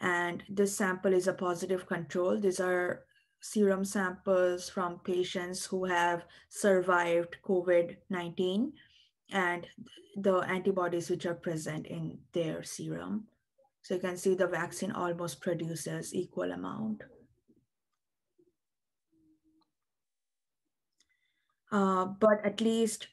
And this sample is a positive control. These are serum samples from patients who have survived COVID 19 and the antibodies which are present in their serum. So you can see the vaccine almost produces equal amount. Uh, but at least,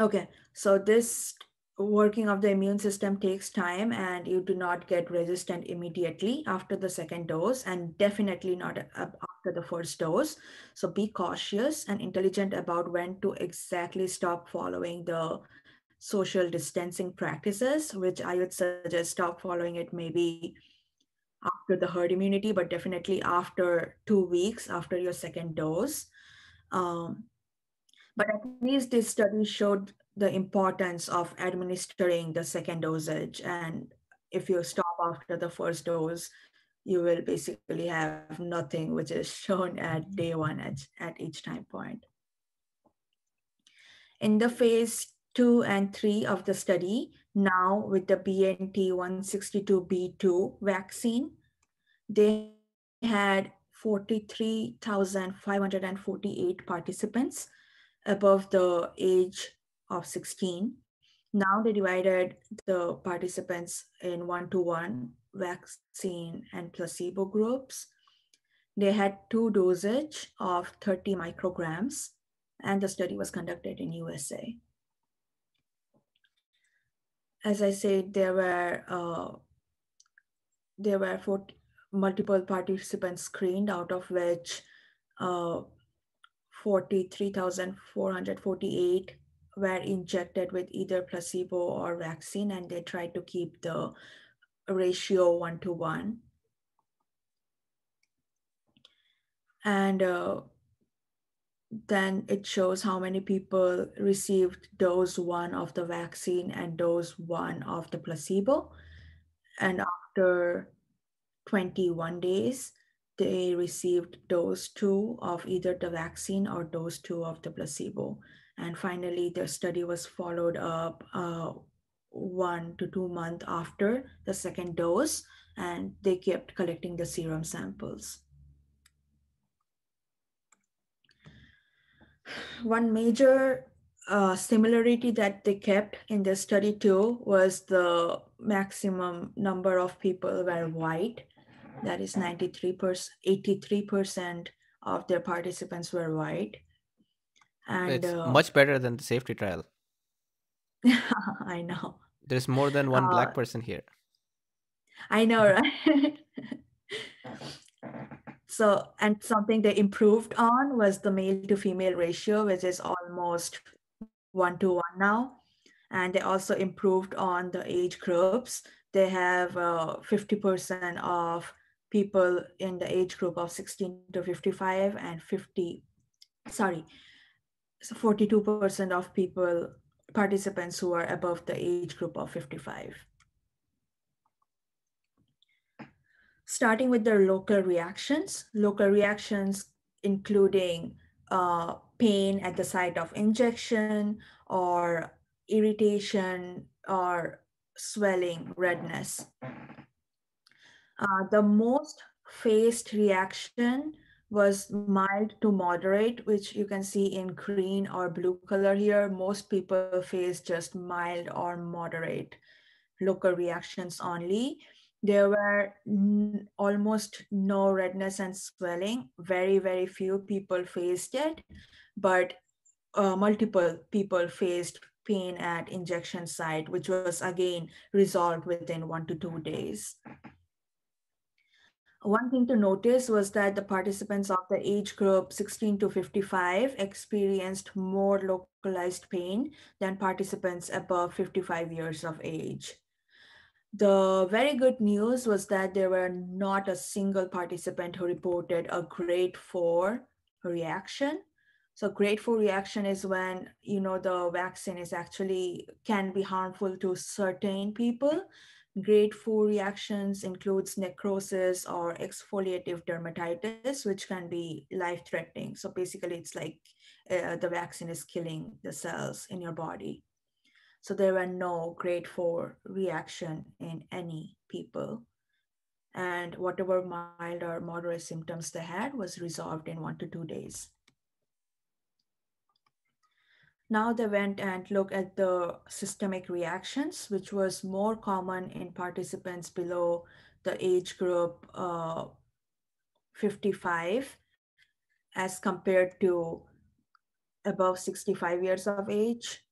okay, so this working of the immune system takes time and you do not get resistant immediately after the second dose and definitely not after the first dose. So be cautious and intelligent about when to exactly stop following the social distancing practices, which I would suggest stop following it maybe after the herd immunity, but definitely after two weeks after your second dose. Um, but at least this study showed the importance of administering the second dosage. And if you stop after the first dose, you will basically have nothing which is shown at mm-hmm. day one at, at each time point. In the phase two and three of the study, now with the BNT 162B2 vaccine, they had 43,548 participants above the age of 16. Now they divided the participants in one-to-one vaccine and placebo groups. They had two dosage of 30 micrograms and the study was conducted in USA. As I said, there were uh, there were 40, multiple participants screened, out of which uh, 43,448 were injected with either placebo or vaccine, and they tried to keep the ratio one to one. And uh, then it shows how many people received dose one of the vaccine and dose one of the placebo. And after 21 days, they received dose two of either the vaccine or dose two of the placebo. And finally, the study was followed up uh, one to two months after the second dose, and they kept collecting the serum samples. One major uh, similarity that they kept in the study too was the maximum number of people were white. That is 93%, 83% of their participants were white. And it's uh, much better than the safety trial. I know. There's more than one black Uh, person here. I know, right? so, and something they improved on was the male to female ratio, which is almost one to one now. And they also improved on the age groups. They have uh, 50% of people in the age group of 16 to 55 and 50, sorry, so 42% of people, participants who are above the age group of 55. starting with their local reactions. Local reactions including uh, pain at the site of injection or irritation or swelling, redness. Uh, the most faced reaction was mild to moderate, which you can see in green or blue color here. Most people face just mild or moderate local reactions only there were almost no redness and swelling. Very, very few people faced it, but uh, multiple people faced pain at injection site, which was again resolved within one to two days. One thing to notice was that the participants of the age group 16 to 55 experienced more localized pain than participants above 55 years of age. The very good news was that there were not a single participant who reported a grade four reaction, So grade four reaction is when you know the vaccine is actually can be harmful to certain people. Grade four reactions includes necrosis or exfoliative dermatitis, which can be life-threatening. So basically, it's like uh, the vaccine is killing the cells in your body. So there were no grade four reaction in any people. And whatever mild or moderate symptoms they had was resolved in one to two days. Now they went and looked at the systemic reactions, which was more common in participants below the age group uh, 55 as compared to above 65 years of age.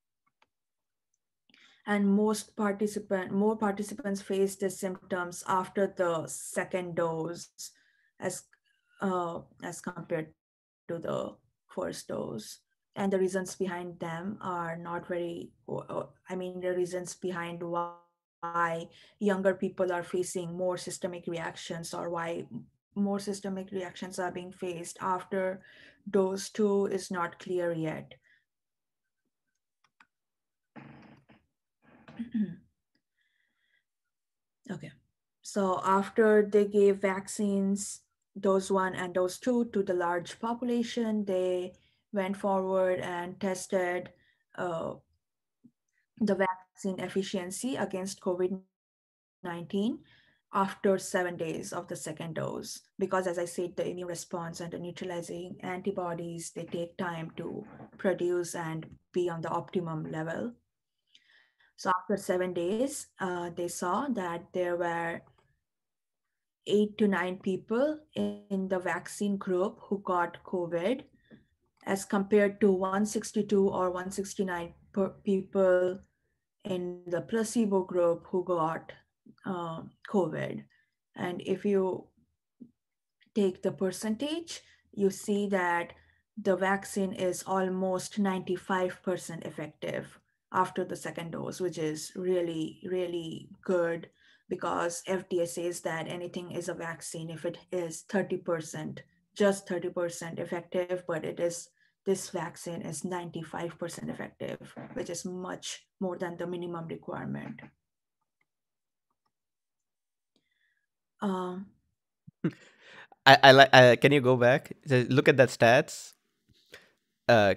And most participant, more participants faced the symptoms after the second dose as, uh, as compared to the first dose and the reasons behind them are not very i mean the reasons behind why younger people are facing more systemic reactions or why more systemic reactions are being faced after dose 2 is not clear yet. Okay. So after they gave vaccines dose 1 and dose 2 to the large population they went forward and tested uh, the vaccine efficiency against COVID 19 after seven days of the second dose. Because, as I said, the immune response and the neutralizing antibodies, they take time to produce and be on the optimum level. So, after seven days, uh, they saw that there were eight to nine people in the vaccine group who got COVID as compared to 162 or 169 people in the placebo group who got uh, COVID. And if you take the percentage, you see that the vaccine is almost 95% effective after the second dose, which is really, really good because FDA says that anything is a vaccine if it is 30%, just 30% effective, but it is this vaccine is 95% effective, which is much more than the minimum requirement. Um, I, I like. Uh, can you go back? Look at that stats. Uh,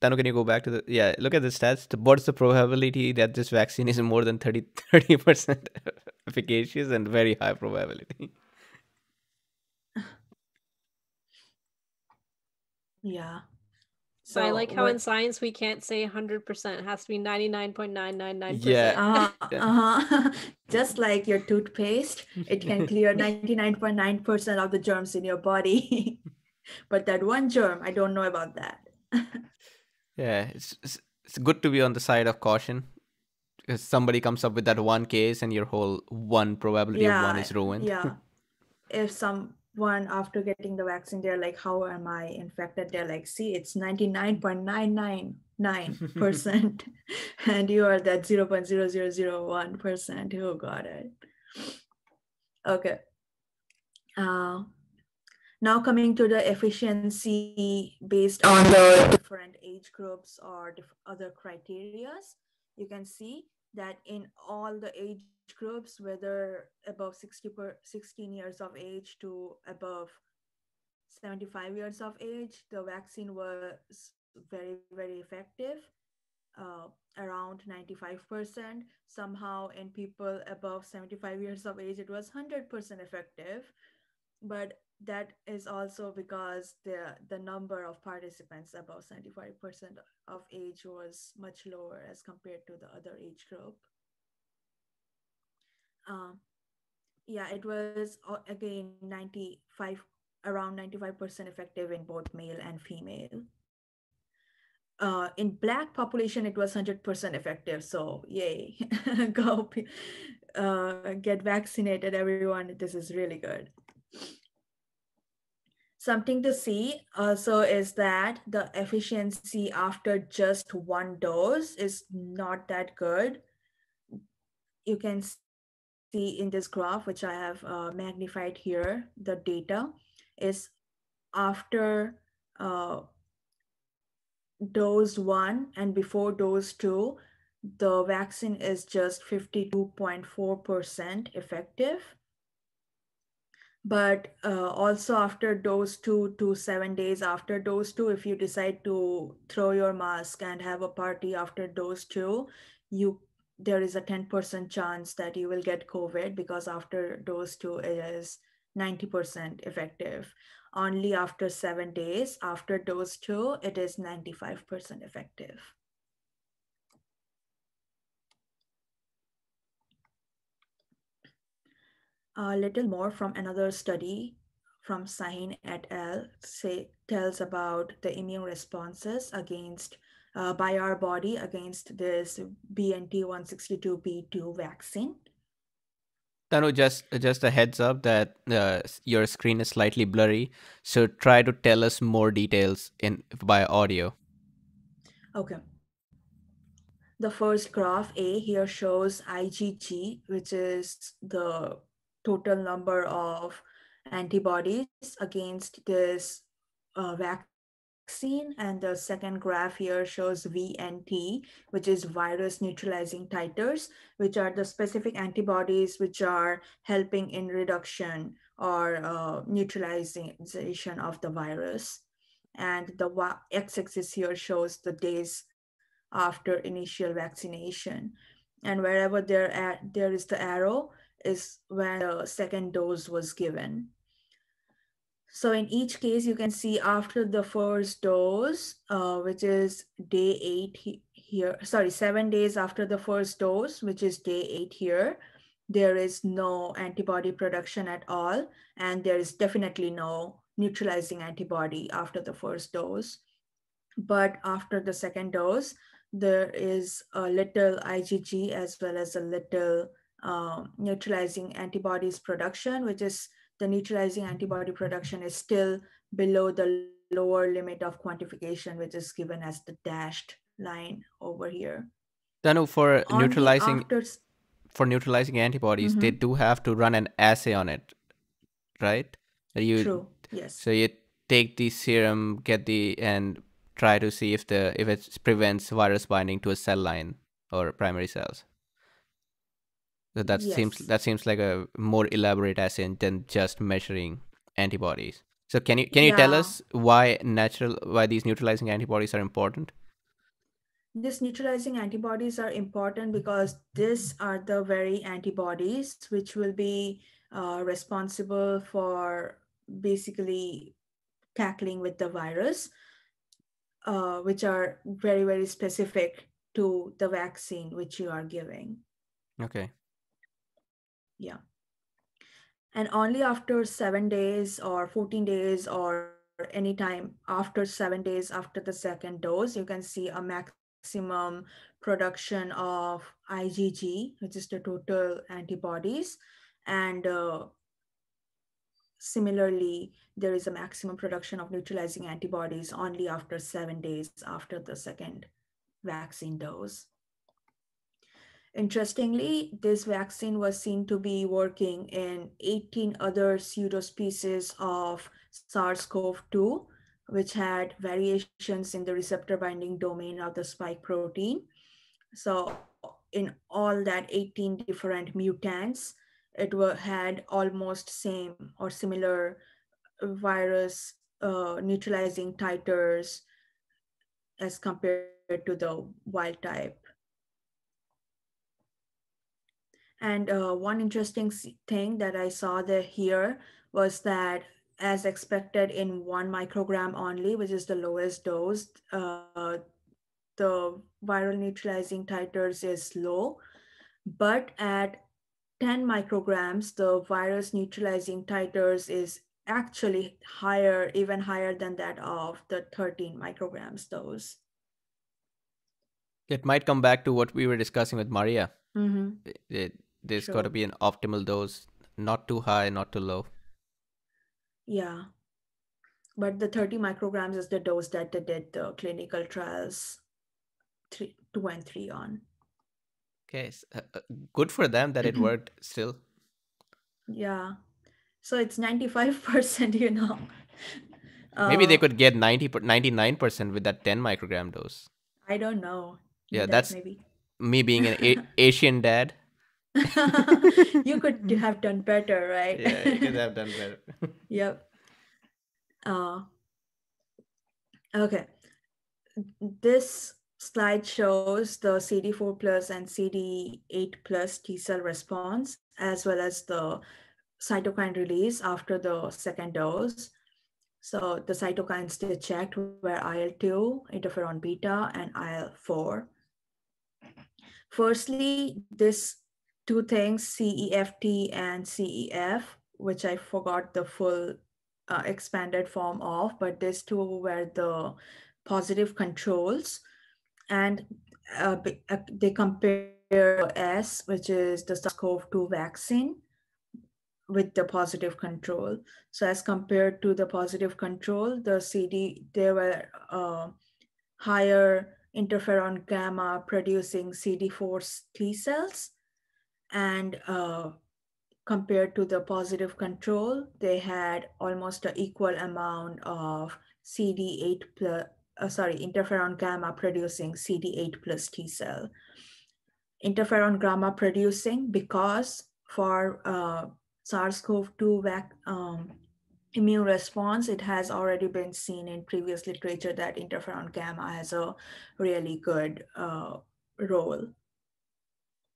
Tanu, can you go back to the yeah? Look at the stats. What's the probability that this vaccine is more than 30 percent efficacious and very high probability? Yeah. So I like how what... in science we can't say 100%. It has to be 99.999%. Yeah. Uh-huh, uh-huh. Just like your toothpaste, it can clear 99.9% of the germs in your body. but that one germ, I don't know about that. yeah, it's, it's, it's good to be on the side of caution because somebody comes up with that one case and your whole one probability yeah, of one is ruined. yeah. If some one after getting the vaccine they're like how am i infected? They're like see it's 99.999% and you are that 0.0001% who got it. Okay. Uh, now coming to the efficiency based on the different age groups or other criterias you can see that in all the age groups, whether above 60 per 16 years of age to above 75 years of age, the vaccine was very, very effective, uh, around 95%. Somehow in people above 75 years of age, it was 100% effective. But that is also because the, the number of participants above 75% of age was much lower as compared to the other age group. Um, yeah, it was uh, again 95, around 95% effective in both male and female. Uh, in black population, it was 100% effective. So yay, go uh, get vaccinated, everyone. This is really good. Something to see also is that the efficiency after just one dose is not that good. You can see in this graph, which I have uh, magnified here, the data is after uh, dose one and before dose two, the vaccine is just 52.4% effective. But uh, also after dose two to seven days after dose two, if you decide to throw your mask and have a party after dose two, you there is a 10% chance that you will get COVID because after dose two it is 90% effective. Only after seven days after dose two, it is 95% effective. A little more from another study from Sahin et al. Say, tells about the immune responses against uh, by our body against this BNT162b2 vaccine. Tanu, just just a heads up that uh, your screen is slightly blurry, so try to tell us more details in by audio. Okay. The first graph A here shows IgG, which is the total number of antibodies against this uh, vaccine. And the second graph here shows VNT, which is virus neutralizing titers, which are the specific antibodies which are helping in reduction or uh, neutralization of the virus. And the x-axis here shows the days after initial vaccination. And wherever there, there is the arrow, is when the second dose was given. So in each case, you can see after the first dose, uh, which is day eight he here, sorry, seven days after the first dose, which is day eight here, there is no antibody production at all. And there is definitely no neutralizing antibody after the first dose. But after the second dose, there is a little IgG as well as a little um, neutralizing antibodies production, which is the neutralizing antibody production is still below the lower limit of quantification, which is given as the dashed line over here. Tanu, for Only neutralizing after... for neutralizing antibodies, mm-hmm. they do have to run an assay on it, right? You, True. Yes. So you take the serum, get the and try to see if the if it prevents virus binding to a cell line or primary cells. So that yes. seems that seems like a more elaborate assay than just measuring antibodies. So can you can you yeah. tell us why natural why these neutralizing antibodies are important? These neutralizing antibodies are important because these are the very antibodies which will be uh, responsible for basically tackling with the virus, uh, which are very very specific to the vaccine which you are giving. Okay. Yeah. And only after seven days or 14 days or any time after seven days after the second dose, you can see a maximum production of IgG, which is the total antibodies. And uh, similarly, there is a maximum production of neutralizing antibodies only after seven days after the second vaccine dose. Interestingly, this vaccine was seen to be working in 18 other pseudospecies of SARS-CoV-2, which had variations in the receptor binding domain of the spike protein. So in all that 18 different mutants, it were, had almost same or similar virus uh, neutralizing titers as compared to the wild type And uh, one interesting thing that I saw there here was that as expected in one microgram only, which is the lowest dose, uh, the viral neutralizing titers is low. But at 10 micrograms, the virus neutralizing titers is actually higher, even higher than that of the 13 micrograms dose. It might come back to what we were discussing with Maria. Mm-hmm. It, there's sure. got to be an optimal dose, not too high, not too low. Yeah. But the 30 micrograms is the dose that they did the clinical trials three, two and three on. Okay. So, uh, uh, good for them that it worked still. Yeah. So it's 95%, you know. Maybe they Uh, could get 90 99% with that 10 microgram dose. I don't know. Yeah, That that's maybe. me being an a- Asian dad. you could have done better, right? Yeah, you could have done better. Yep. Uh, okay. This slide shows the CD4 plus and CD8 plus T cell response, as well as the cytokine release after the second dose. So the cytokines they checked were IL-2, interferon beta, and IL-4. Firstly, this two things, CEFT and CEF, which I forgot the full uh, expanded form of, but these two were the positive controls. And uh, uh, they compare S, which is the SARS-CoV-2 vaccine, with the positive control. So as compared to the positive control, the CD, there were uh, higher interferon gamma producing CD4 T cells. And uh, compared to the positive control, they had almost an equal amount of CD8 plus, uh, sorry, interferon gamma producing CD8 plus T cell. Interferon gamma producing because for uh, SARS-CoV-2 vac- um, immune response, it has already been seen in previous literature that interferon gamma has a really good uh, role.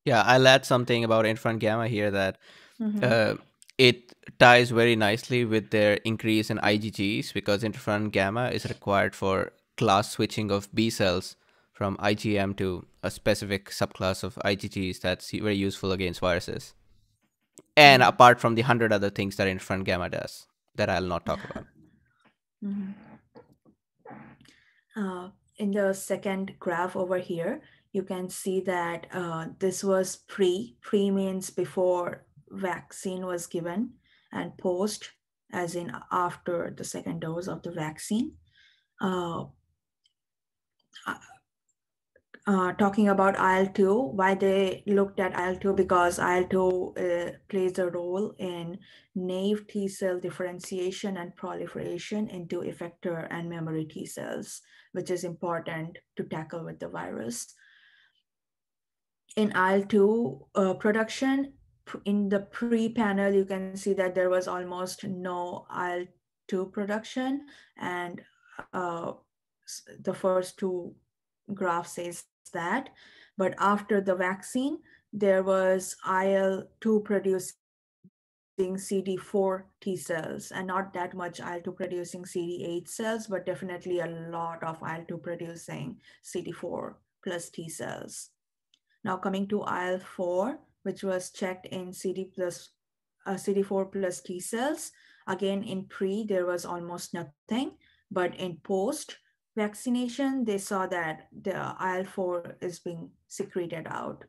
Yeah, I'll add something about interferon gamma here that Mhm. uh, it ties very nicely with their increase in IgGs because interferon gamma is required for class switching of B cells from IgM to a specific subclass of IgGs that's very useful against viruses. And apart from the hundred other things that interferon gamma does that I'll not talk about. Mhm. Uh, in the second graph over here, you can see that uh, this was pre. Pre means before vaccine was given, and post, as in after the second dose of the vaccine. Uh, uh, talking about IL-2, why they looked at IL-2 because IL-2 uh, plays a role in naive T cell differentiation and proliferation into effector and memory T cells, which is important to tackle with the virus. In IL-2 uh, production, in the pre-panel, you can see that there was almost no IL-2 production, and uh, the first two graph says that. But after the vaccine, there was IL-2 producing CD4 T cells and not that much IL-2 producing CD8 cells, but definitely a lot of IL-2 producing CD4 plus T cells. Now coming to IL-4, which was checked in CD plus uh, CD4 plus T cells. Again, in pre, there was almost nothing, but in post vaccination, they saw that the IL-4 is being secreted out.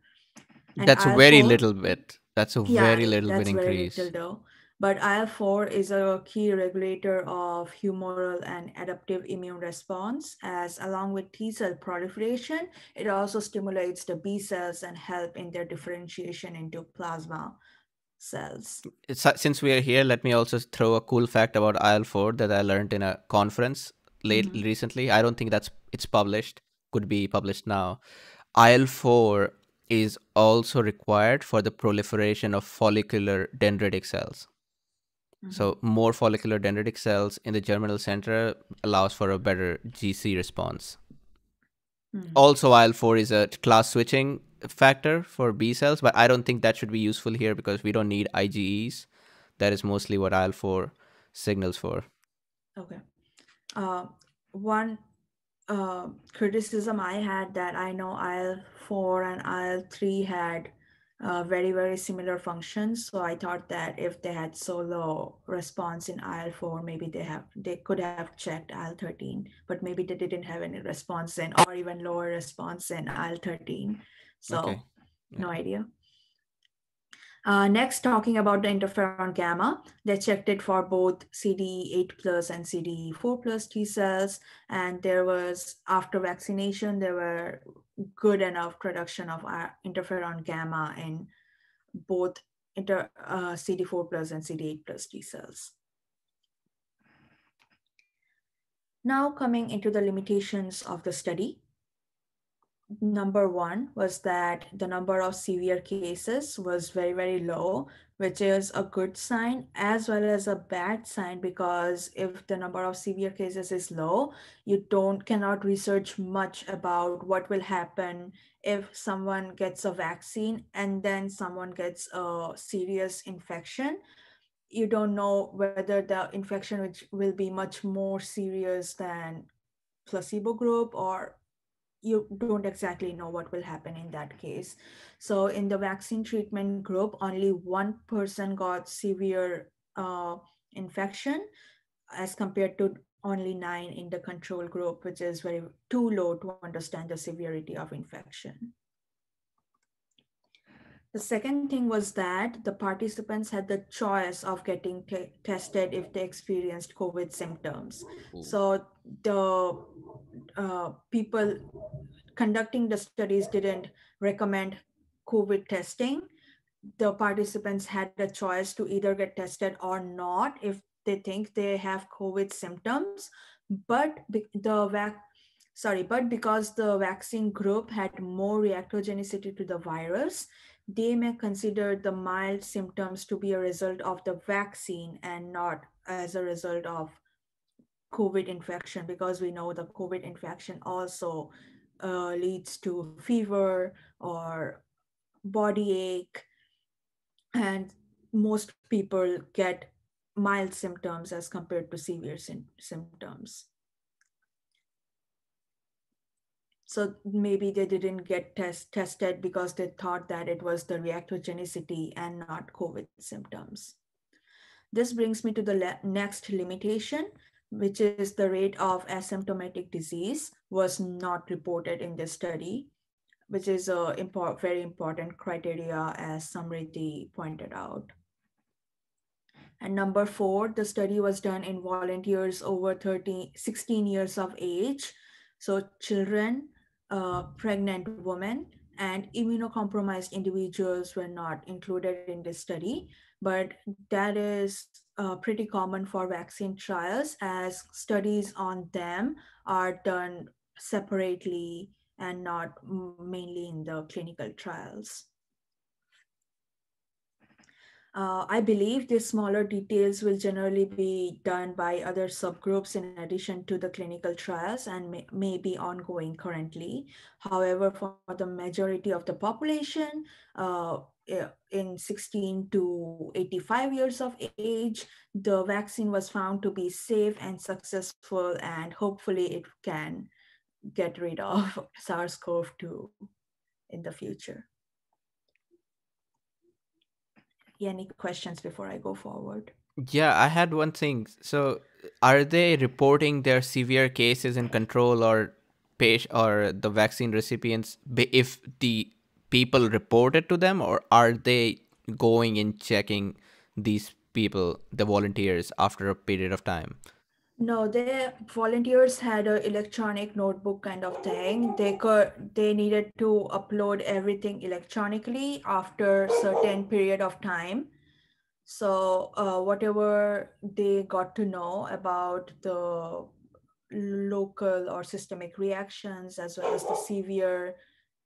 And That's a very IL-4 little bit. That's a yeah, very little bit increase. little. But IL-4 is a key regulator of humoral and adaptive immune response, as along with T cell proliferation, it also stimulates the B cells and help in their differentiation into plasma cells. Since we are here, let me also throw a cool fact about IL-4 that I learned in a conference late Mhm. recently. I don't think that's it's published. Could be published now. IL-4 is also required for the proliferation of follicular dendritic cells. So more follicular dendritic cells in the germinal center allows for a better GC response. Mhm. Also, IL-4 is a class switching factor for B cells, but I don't think that should be useful here because we don't need IgEs. That is mostly what IL-4 signals for. Okay. Uh, one uh, criticism I had that I know IL-4 and IL-3 had uh, very, very similar functions. So I thought that if they had so low response in IL-4, maybe they have they could have checked IL-13, but maybe they didn't have any response in or even lower response in IL-13. So Okay. no idea. Uh, next, talking about the interferon gamma, they checked it for both CD8 plus and CD4 plus T cells. And there was, after vaccination, there were good enough production of uh, interferon gamma in both inter, uh, CD4 plus and CD8 plus T cells. Now coming into the limitations of the study. Number one was that the number of severe cases was very, very low, which is a good sign as well as a bad sign because if the number of severe cases is low, you don't cannot research much about what will happen if someone gets a vaccine and then someone gets a serious infection. You don't know whether the infection which will be much more serious than placebo group or you don't exactly know what will happen in that case. So in the vaccine treatment group, only one person got severe uh, infection as compared to only nine in the control group, which is very too low to understand the severity of infection. The second thing was that the participants had the choice of getting tested if they experienced COVID symptoms. Ooh. So the uh, people conducting the studies didn't recommend COVID testing. The participants had the choice to either get tested or not if they think they have COVID symptoms. But the vac sorry, but because the vaccine group had more reactogenicity to the virus, they may consider the mild symptoms to be a result of the vaccine and not as a result of COVID infection, because we know the COVID infection also uh, leads to fever or body ache. And most people get mild symptoms as compared to severe symptoms. So maybe they didn't get test, tested because they thought that it was the reactogenicity and not COVID symptoms. This brings me to the next limitation, which is the rate of asymptomatic disease was not reported in this study, which is a very important criteria as Samriti pointed out. And number four, the study was done in volunteers over 30, 16 years of age. So children uh, pregnant women and immunocompromised individuals were not included in this study, but that is uh, pretty common for vaccine trials as studies on them are done separately and not mainly in the clinical trials. Uh, I believe these smaller details will generally be done by other subgroups in addition to the clinical trials and may, may be ongoing currently. However, for the majority of the population, uh, in 16 to 85 years of age, the vaccine was found to be safe and successful, and hopefully it can get rid of SARS-CoV-2 in the future any questions before I go forward? Yeah, I had one thing. So, are they reporting their severe cases in control or patient or the vaccine recipients if the people report it to them, or are they going and checking these people, the volunteers, after a period of time? No, the volunteers had an electronic notebook kind of thing. They could they needed to upload everything electronically after certain period of time. So uh, whatever they got to know about the local or systemic reactions as well as the severe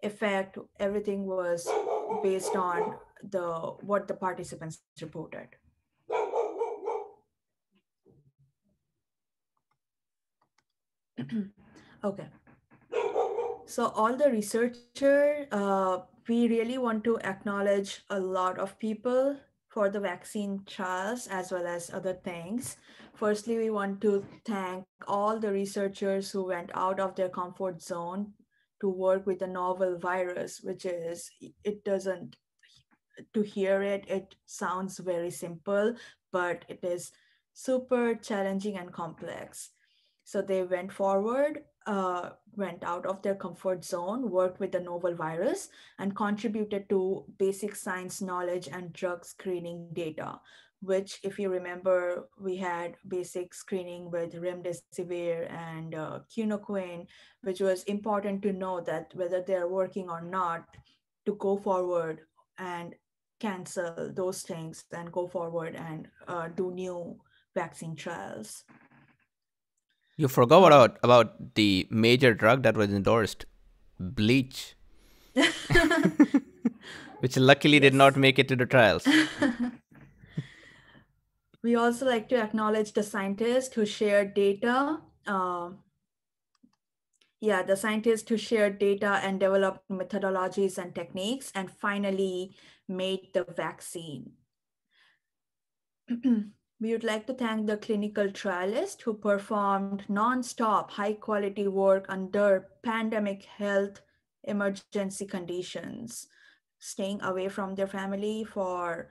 effect, everything was based on the what the participants reported. okay. So all the researcher, uh, we really want to acknowledge a lot of people for the vaccine trials as well as other things. Firstly, we want to thank all the researchers who went out of their comfort zone to work with a novel virus, which is, it doesn't, to hear it, it sounds very simple, but it is super challenging and complex. So they went forward, uh, went out of their comfort zone, worked with the novel virus, and contributed to basic science knowledge and drug screening data, which, if you remember, we had basic screening with remdesivir and uh, chloroquine, which was important to know that whether they're working or not to go forward and cancel those things and go forward and uh, do new vaccine trials. You forgot about about the major drug that was endorsed, bleach, which luckily did not make it to the trials. we also like to acknowledge the scientists who shared data. Uh, yeah, the scientists who shared data and developed methodologies and techniques and finally made the vaccine. we would like to thank the clinical trialist who performed non-stop high quality work under pandemic health emergency conditions, staying away from their family for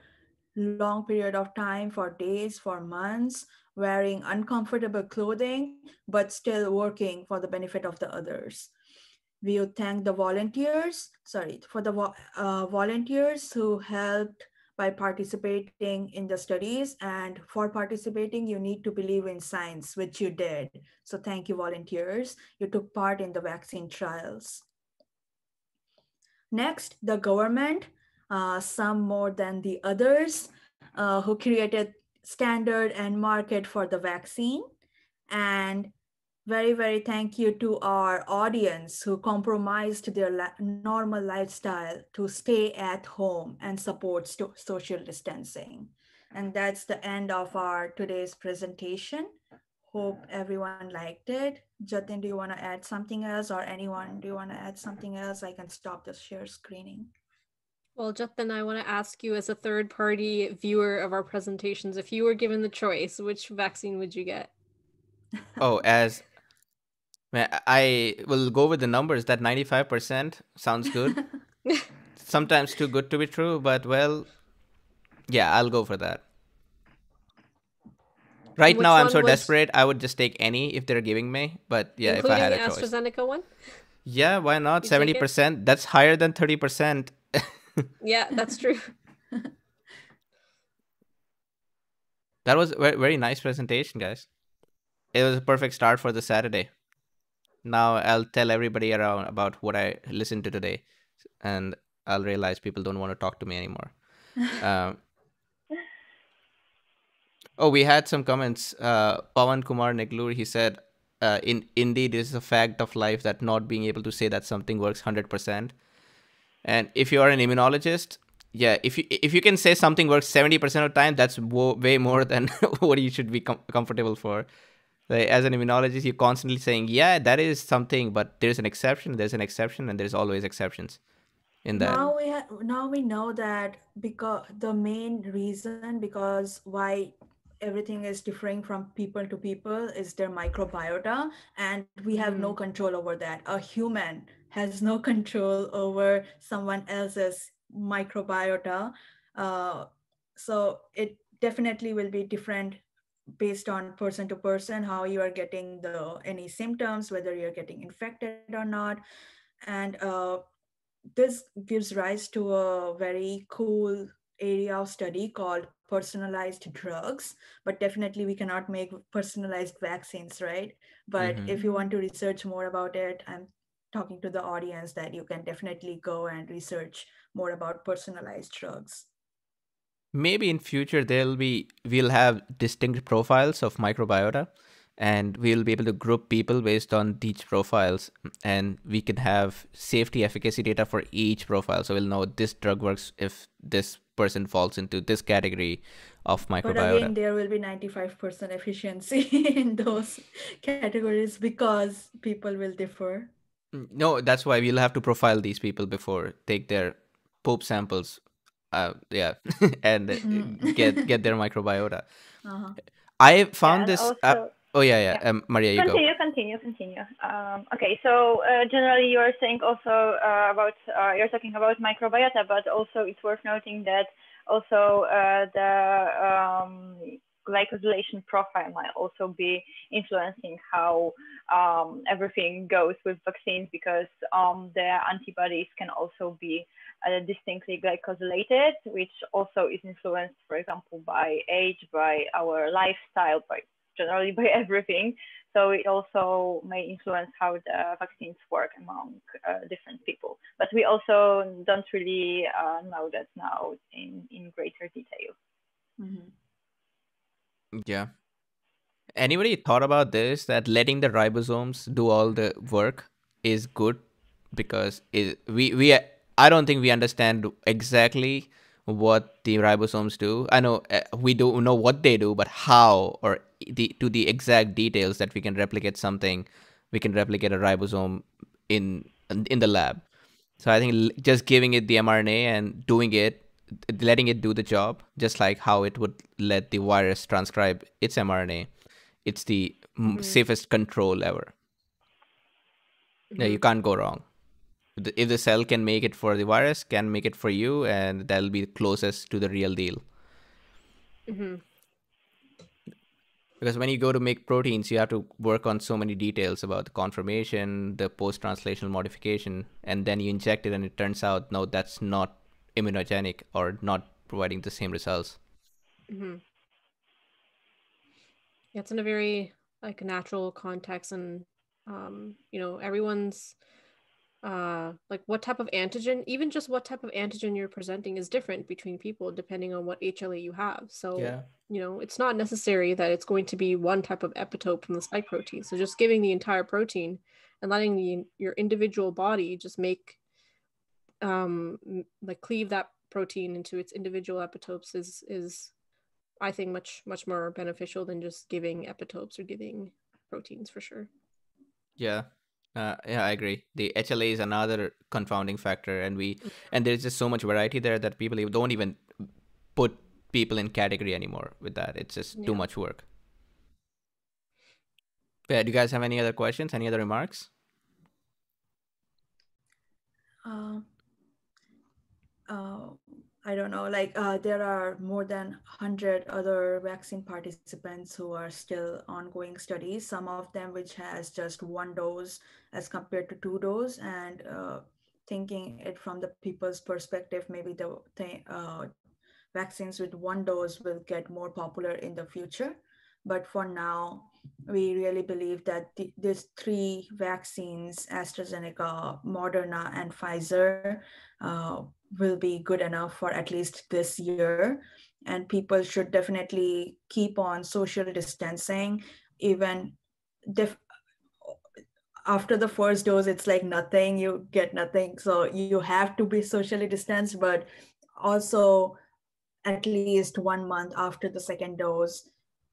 long period of time, for days, for months, wearing uncomfortable clothing, but still working for the benefit of the others. We would thank the volunteers, sorry, for the uh, volunteers who helped by participating in the studies. And for participating, you need to believe in science, which you did. So thank you, volunteers. You took part in the vaccine trials. Next, the government, uh, some more than the others, uh, who created standard and market for the vaccine. And very, very thank you to our audience who compromised their normal lifestyle to stay at home and support social distancing. And that's the end of our today's presentation. Hope everyone liked it. Jatin, do you want to add something else or anyone, do you want to add something else? I can stop the share screening. Well, Jatin, I want to ask you as a third party viewer of our presentations, if you were given the choice, which vaccine would you get? oh, as I will go with the numbers. That 95% sounds good. Sometimes too good to be true, but well, yeah, I'll go for that. Right now, I'm so was... desperate. I would just take any if they're giving me. But yeah, Including if I had a the choice. AstraZeneca one. Yeah, why not? Seventy percent. That's higher than thirty percent. yeah, that's true. that was a very nice presentation, guys. It was a perfect start for the Saturday now I'll tell everybody around about what I listened to today, and I'll realize people don't want to talk to me anymore. um, oh, we had some comments. Uh, Pawan Kumar Neglur, he said, uh, "In indeed, it is a fact of life that not being able to say that something works hundred percent. And if you are an immunologist, yeah, if you if you can say something works seventy percent of the time, that's wo- way more than what you should be com- comfortable for." Like, as an immunologist you're constantly saying yeah that is something but there's an exception there's an exception and there's always exceptions in that now we ha- now we know that because the main reason because why everything is differing from people to people is their microbiota and we have mm. no hmm. control over that a human has no control over someone else's microbiota uh, so it definitely will be different based on person to person how you are getting the any symptoms whether you're getting infected or not. And uh, this gives rise to a very cool area of study called personalized drugs. But definitely we cannot make personalized vaccines right? But mm-hmm. if you want to research more about it i'm talking to the audience that you can definitely go and research more about personalized drugs maybe in future there'll be we'll have distinct profiles of microbiota and we'll be able to group people based on these profiles and we can have safety efficacy data for each profile. So we'll know this drug works if this person falls into this category of microbiota. but again there will be 95% efficiency in those categories because people will differ. No that's why we'll have to profile these people before. Take their poop samples uh, yeah, and mm-hmm. get get their microbiota. Uh-huh. I found yeah, this. Uh, also, uh, oh yeah, yeah. yeah. Um, Maria, you continue, go. Continue, continue, Um, okay, so uh, generally you are saying also uh, about uh, you're talking about microbiota, but also it's worth noting that also uh, the um, glycosylation profile might also be influencing how um, everything goes with vaccines because um, the antibodies can also be uh, distinctly glycosylated, which also is influenced, for example, by age, by our lifestyle, by generally by everything. So it also may influence how the vaccines work among uh, different people. But we also don't really uh, know that now in, in greater detail. Mm-hmm. Yeah. anybody thought about this that letting the ribosomes do all the work is good because it, we we I don't think we understand exactly what the ribosomes do. I know uh, we do know what they do, but how or the to the exact details that we can replicate something, we can replicate a ribosome in in the lab. So I think just giving it the mRNA and doing it, letting it do the job, just like how it would let the virus transcribe its mRNA, it's the mm-hmm. safest control ever. Mm-hmm. Yeah, you can't go wrong. If the cell can make it for the virus, can make it for you, and that'll be closest to the real deal. Mm-hmm. Because when you go to make proteins, you have to work on so many details about the conformation, the post-translational modification, and then you inject it, and it turns out no, that's not immunogenic or not providing the same results. Mm-hmm. it's in a very like natural context, and um, you know, everyone's uh like what type of antigen even just what type of antigen you're presenting is different between people depending on what HLA you have so yeah. you know it's not necessary that it's going to be one type of epitope from the spike protein so just giving the entire protein and letting the your individual body just make um like cleave that protein into its individual epitopes is is I think much much more beneficial than just giving epitopes or giving proteins for sure yeah uh, yeah, I agree. The HLA is another confounding factor, and we mm. and there's just so much variety there that people don't even put people in category anymore with that. It's just yeah. too much work. Yeah, do you guys have any other questions? Any other remarks? Uh, uh, I don't know, like uh, there are more than 100 other vaccine participants who are still ongoing studies, some of them which has just one dose as compared to two dose and uh, thinking it from the people's perspective, maybe the th- uh, vaccines with one dose will get more popular in the future. But for now, we really believe that th- these three vaccines, AstraZeneca, Moderna, and Pfizer, uh, will be good enough for at least this year. And people should definitely keep on social distancing, even def- after the first dose, it's like nothing, you get nothing. So you have to be socially distanced, but also at least one month after the second dose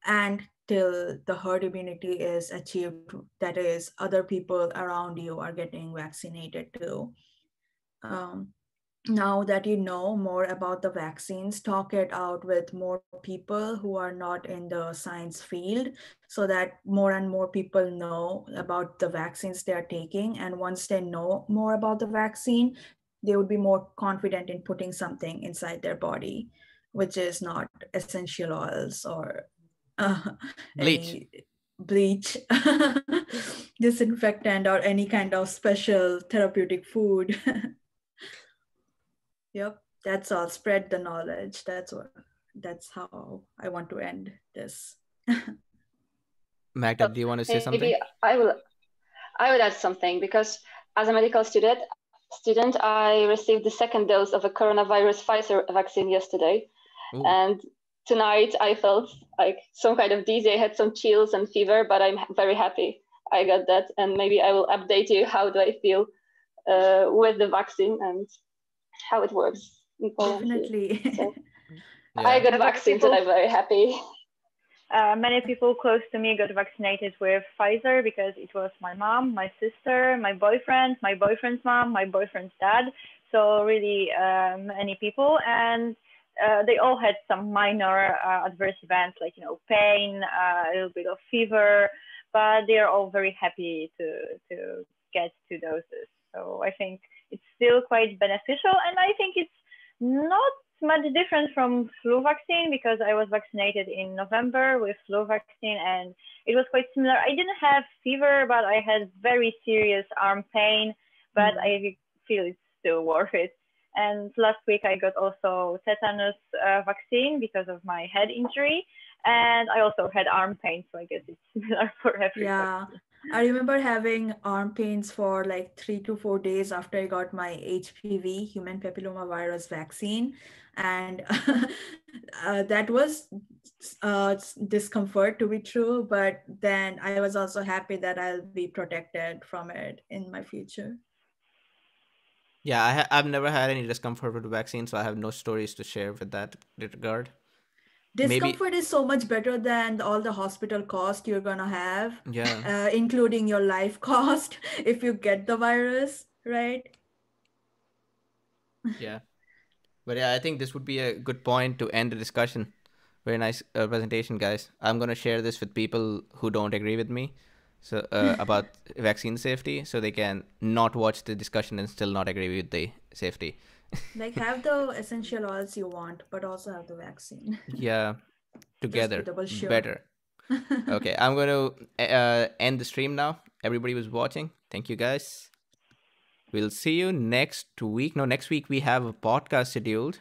and till the herd immunity is achieved that is other people around you are getting vaccinated too um, now that you know more about the vaccines, talk it out with more people who are not in the science field so that more and more people know about the vaccines they are taking. And once they know more about the vaccine, they would be more confident in putting something inside their body, which is not essential oils or uh, bleach. bleach, disinfectant, or any kind of special therapeutic food. Yep, that's all. Spread the knowledge. That's what. That's how I want to end this. Magda, do you want to say something? Maybe I will. I will add something because as a medical student, student, I received the second dose of a coronavirus Pfizer vaccine yesterday, Ooh. and tonight I felt like some kind of dizzy. I had some chills and fever, but I'm very happy I got that, and maybe I will update you how do I feel uh, with the vaccine and how it works. Definitely. So, yeah. I got vaccinated and I'm very happy. Uh, many people close to me got vaccinated with Pfizer because it was my mom, my sister, my boyfriend, my boyfriend's mom, my boyfriend's dad. So really um, many people, and uh, they all had some minor uh, adverse events like you know pain, uh, a little bit of fever, but they are all very happy to to get two doses. So I think it's still quite beneficial. And I think it's not much different from flu vaccine because I was vaccinated in November with flu vaccine and it was quite similar. I didn't have fever, but I had very serious arm pain, but mm-hmm. I feel it's still worth it. And last week I got also tetanus uh, vaccine because of my head injury. And I also had arm pain, so I guess it's similar for everyone. Yeah, I remember having arm pains for like three to four days after I got my HPV, human papilloma virus vaccine. and uh, that was uh, discomfort to be true. But then I was also happy that I'll be protected from it in my future. Yeah, I ha- I've never had any discomfort with the vaccine, so I have no stories to share with that regard. Discomfort Maybe... is so much better than all the hospital cost you're gonna have. Yeah. Uh, including your life cost if you get the virus, right? yeah. But yeah, I think this would be a good point to end the discussion. Very nice uh, presentation, guys. I'm gonna share this with people who don't agree with me so uh, about vaccine safety so they can not watch the discussion and still not agree with the safety like have the essential oils you want but also have the vaccine. Yeah together sure. better. Okay i'm going to uh, end the stream now. Everybody was watching. Thank you guys. We'll see you next week. No next week we have a podcast scheduled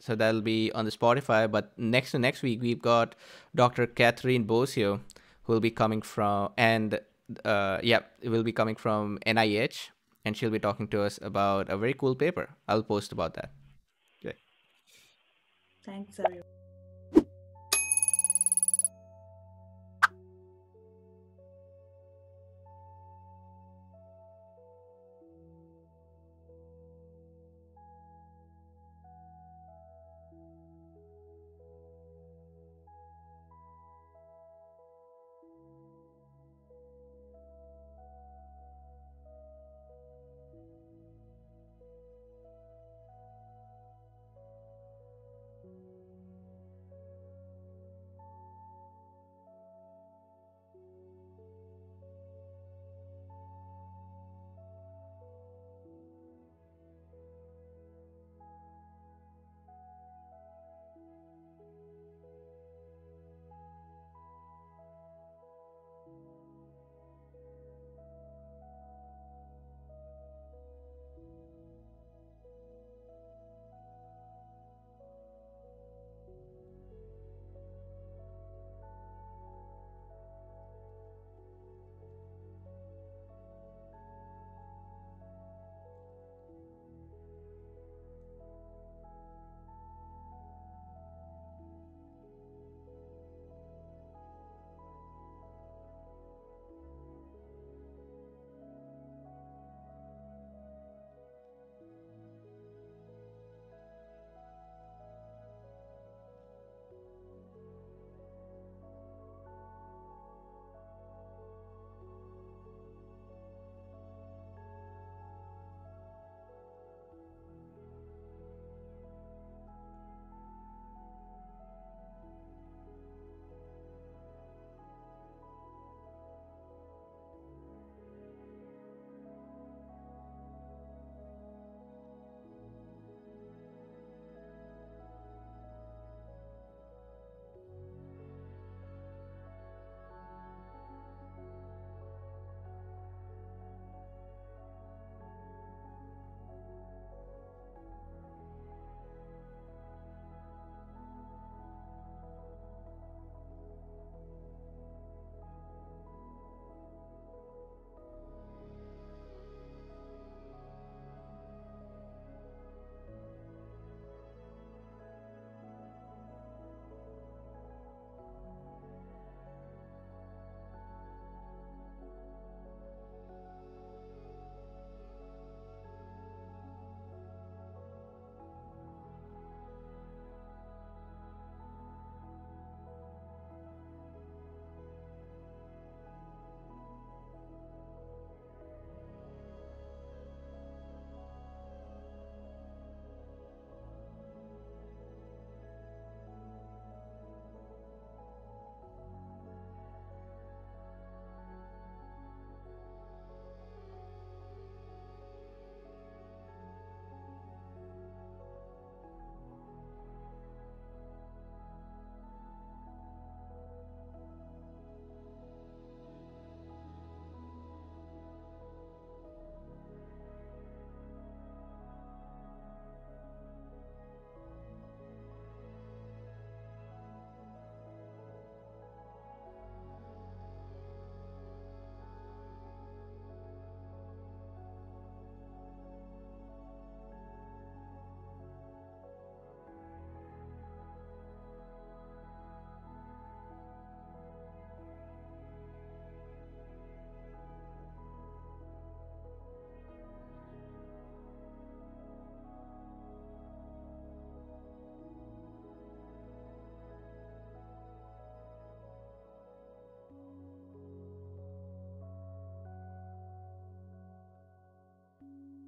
so that'll be on the spotify but next to next week we've got dr Catharine Bosio who will be coming from and uh, yeah, it will be coming from NIH, and she'll be talking to us about a very cool paper. I'll post about that. Okay. Thanks, everyone.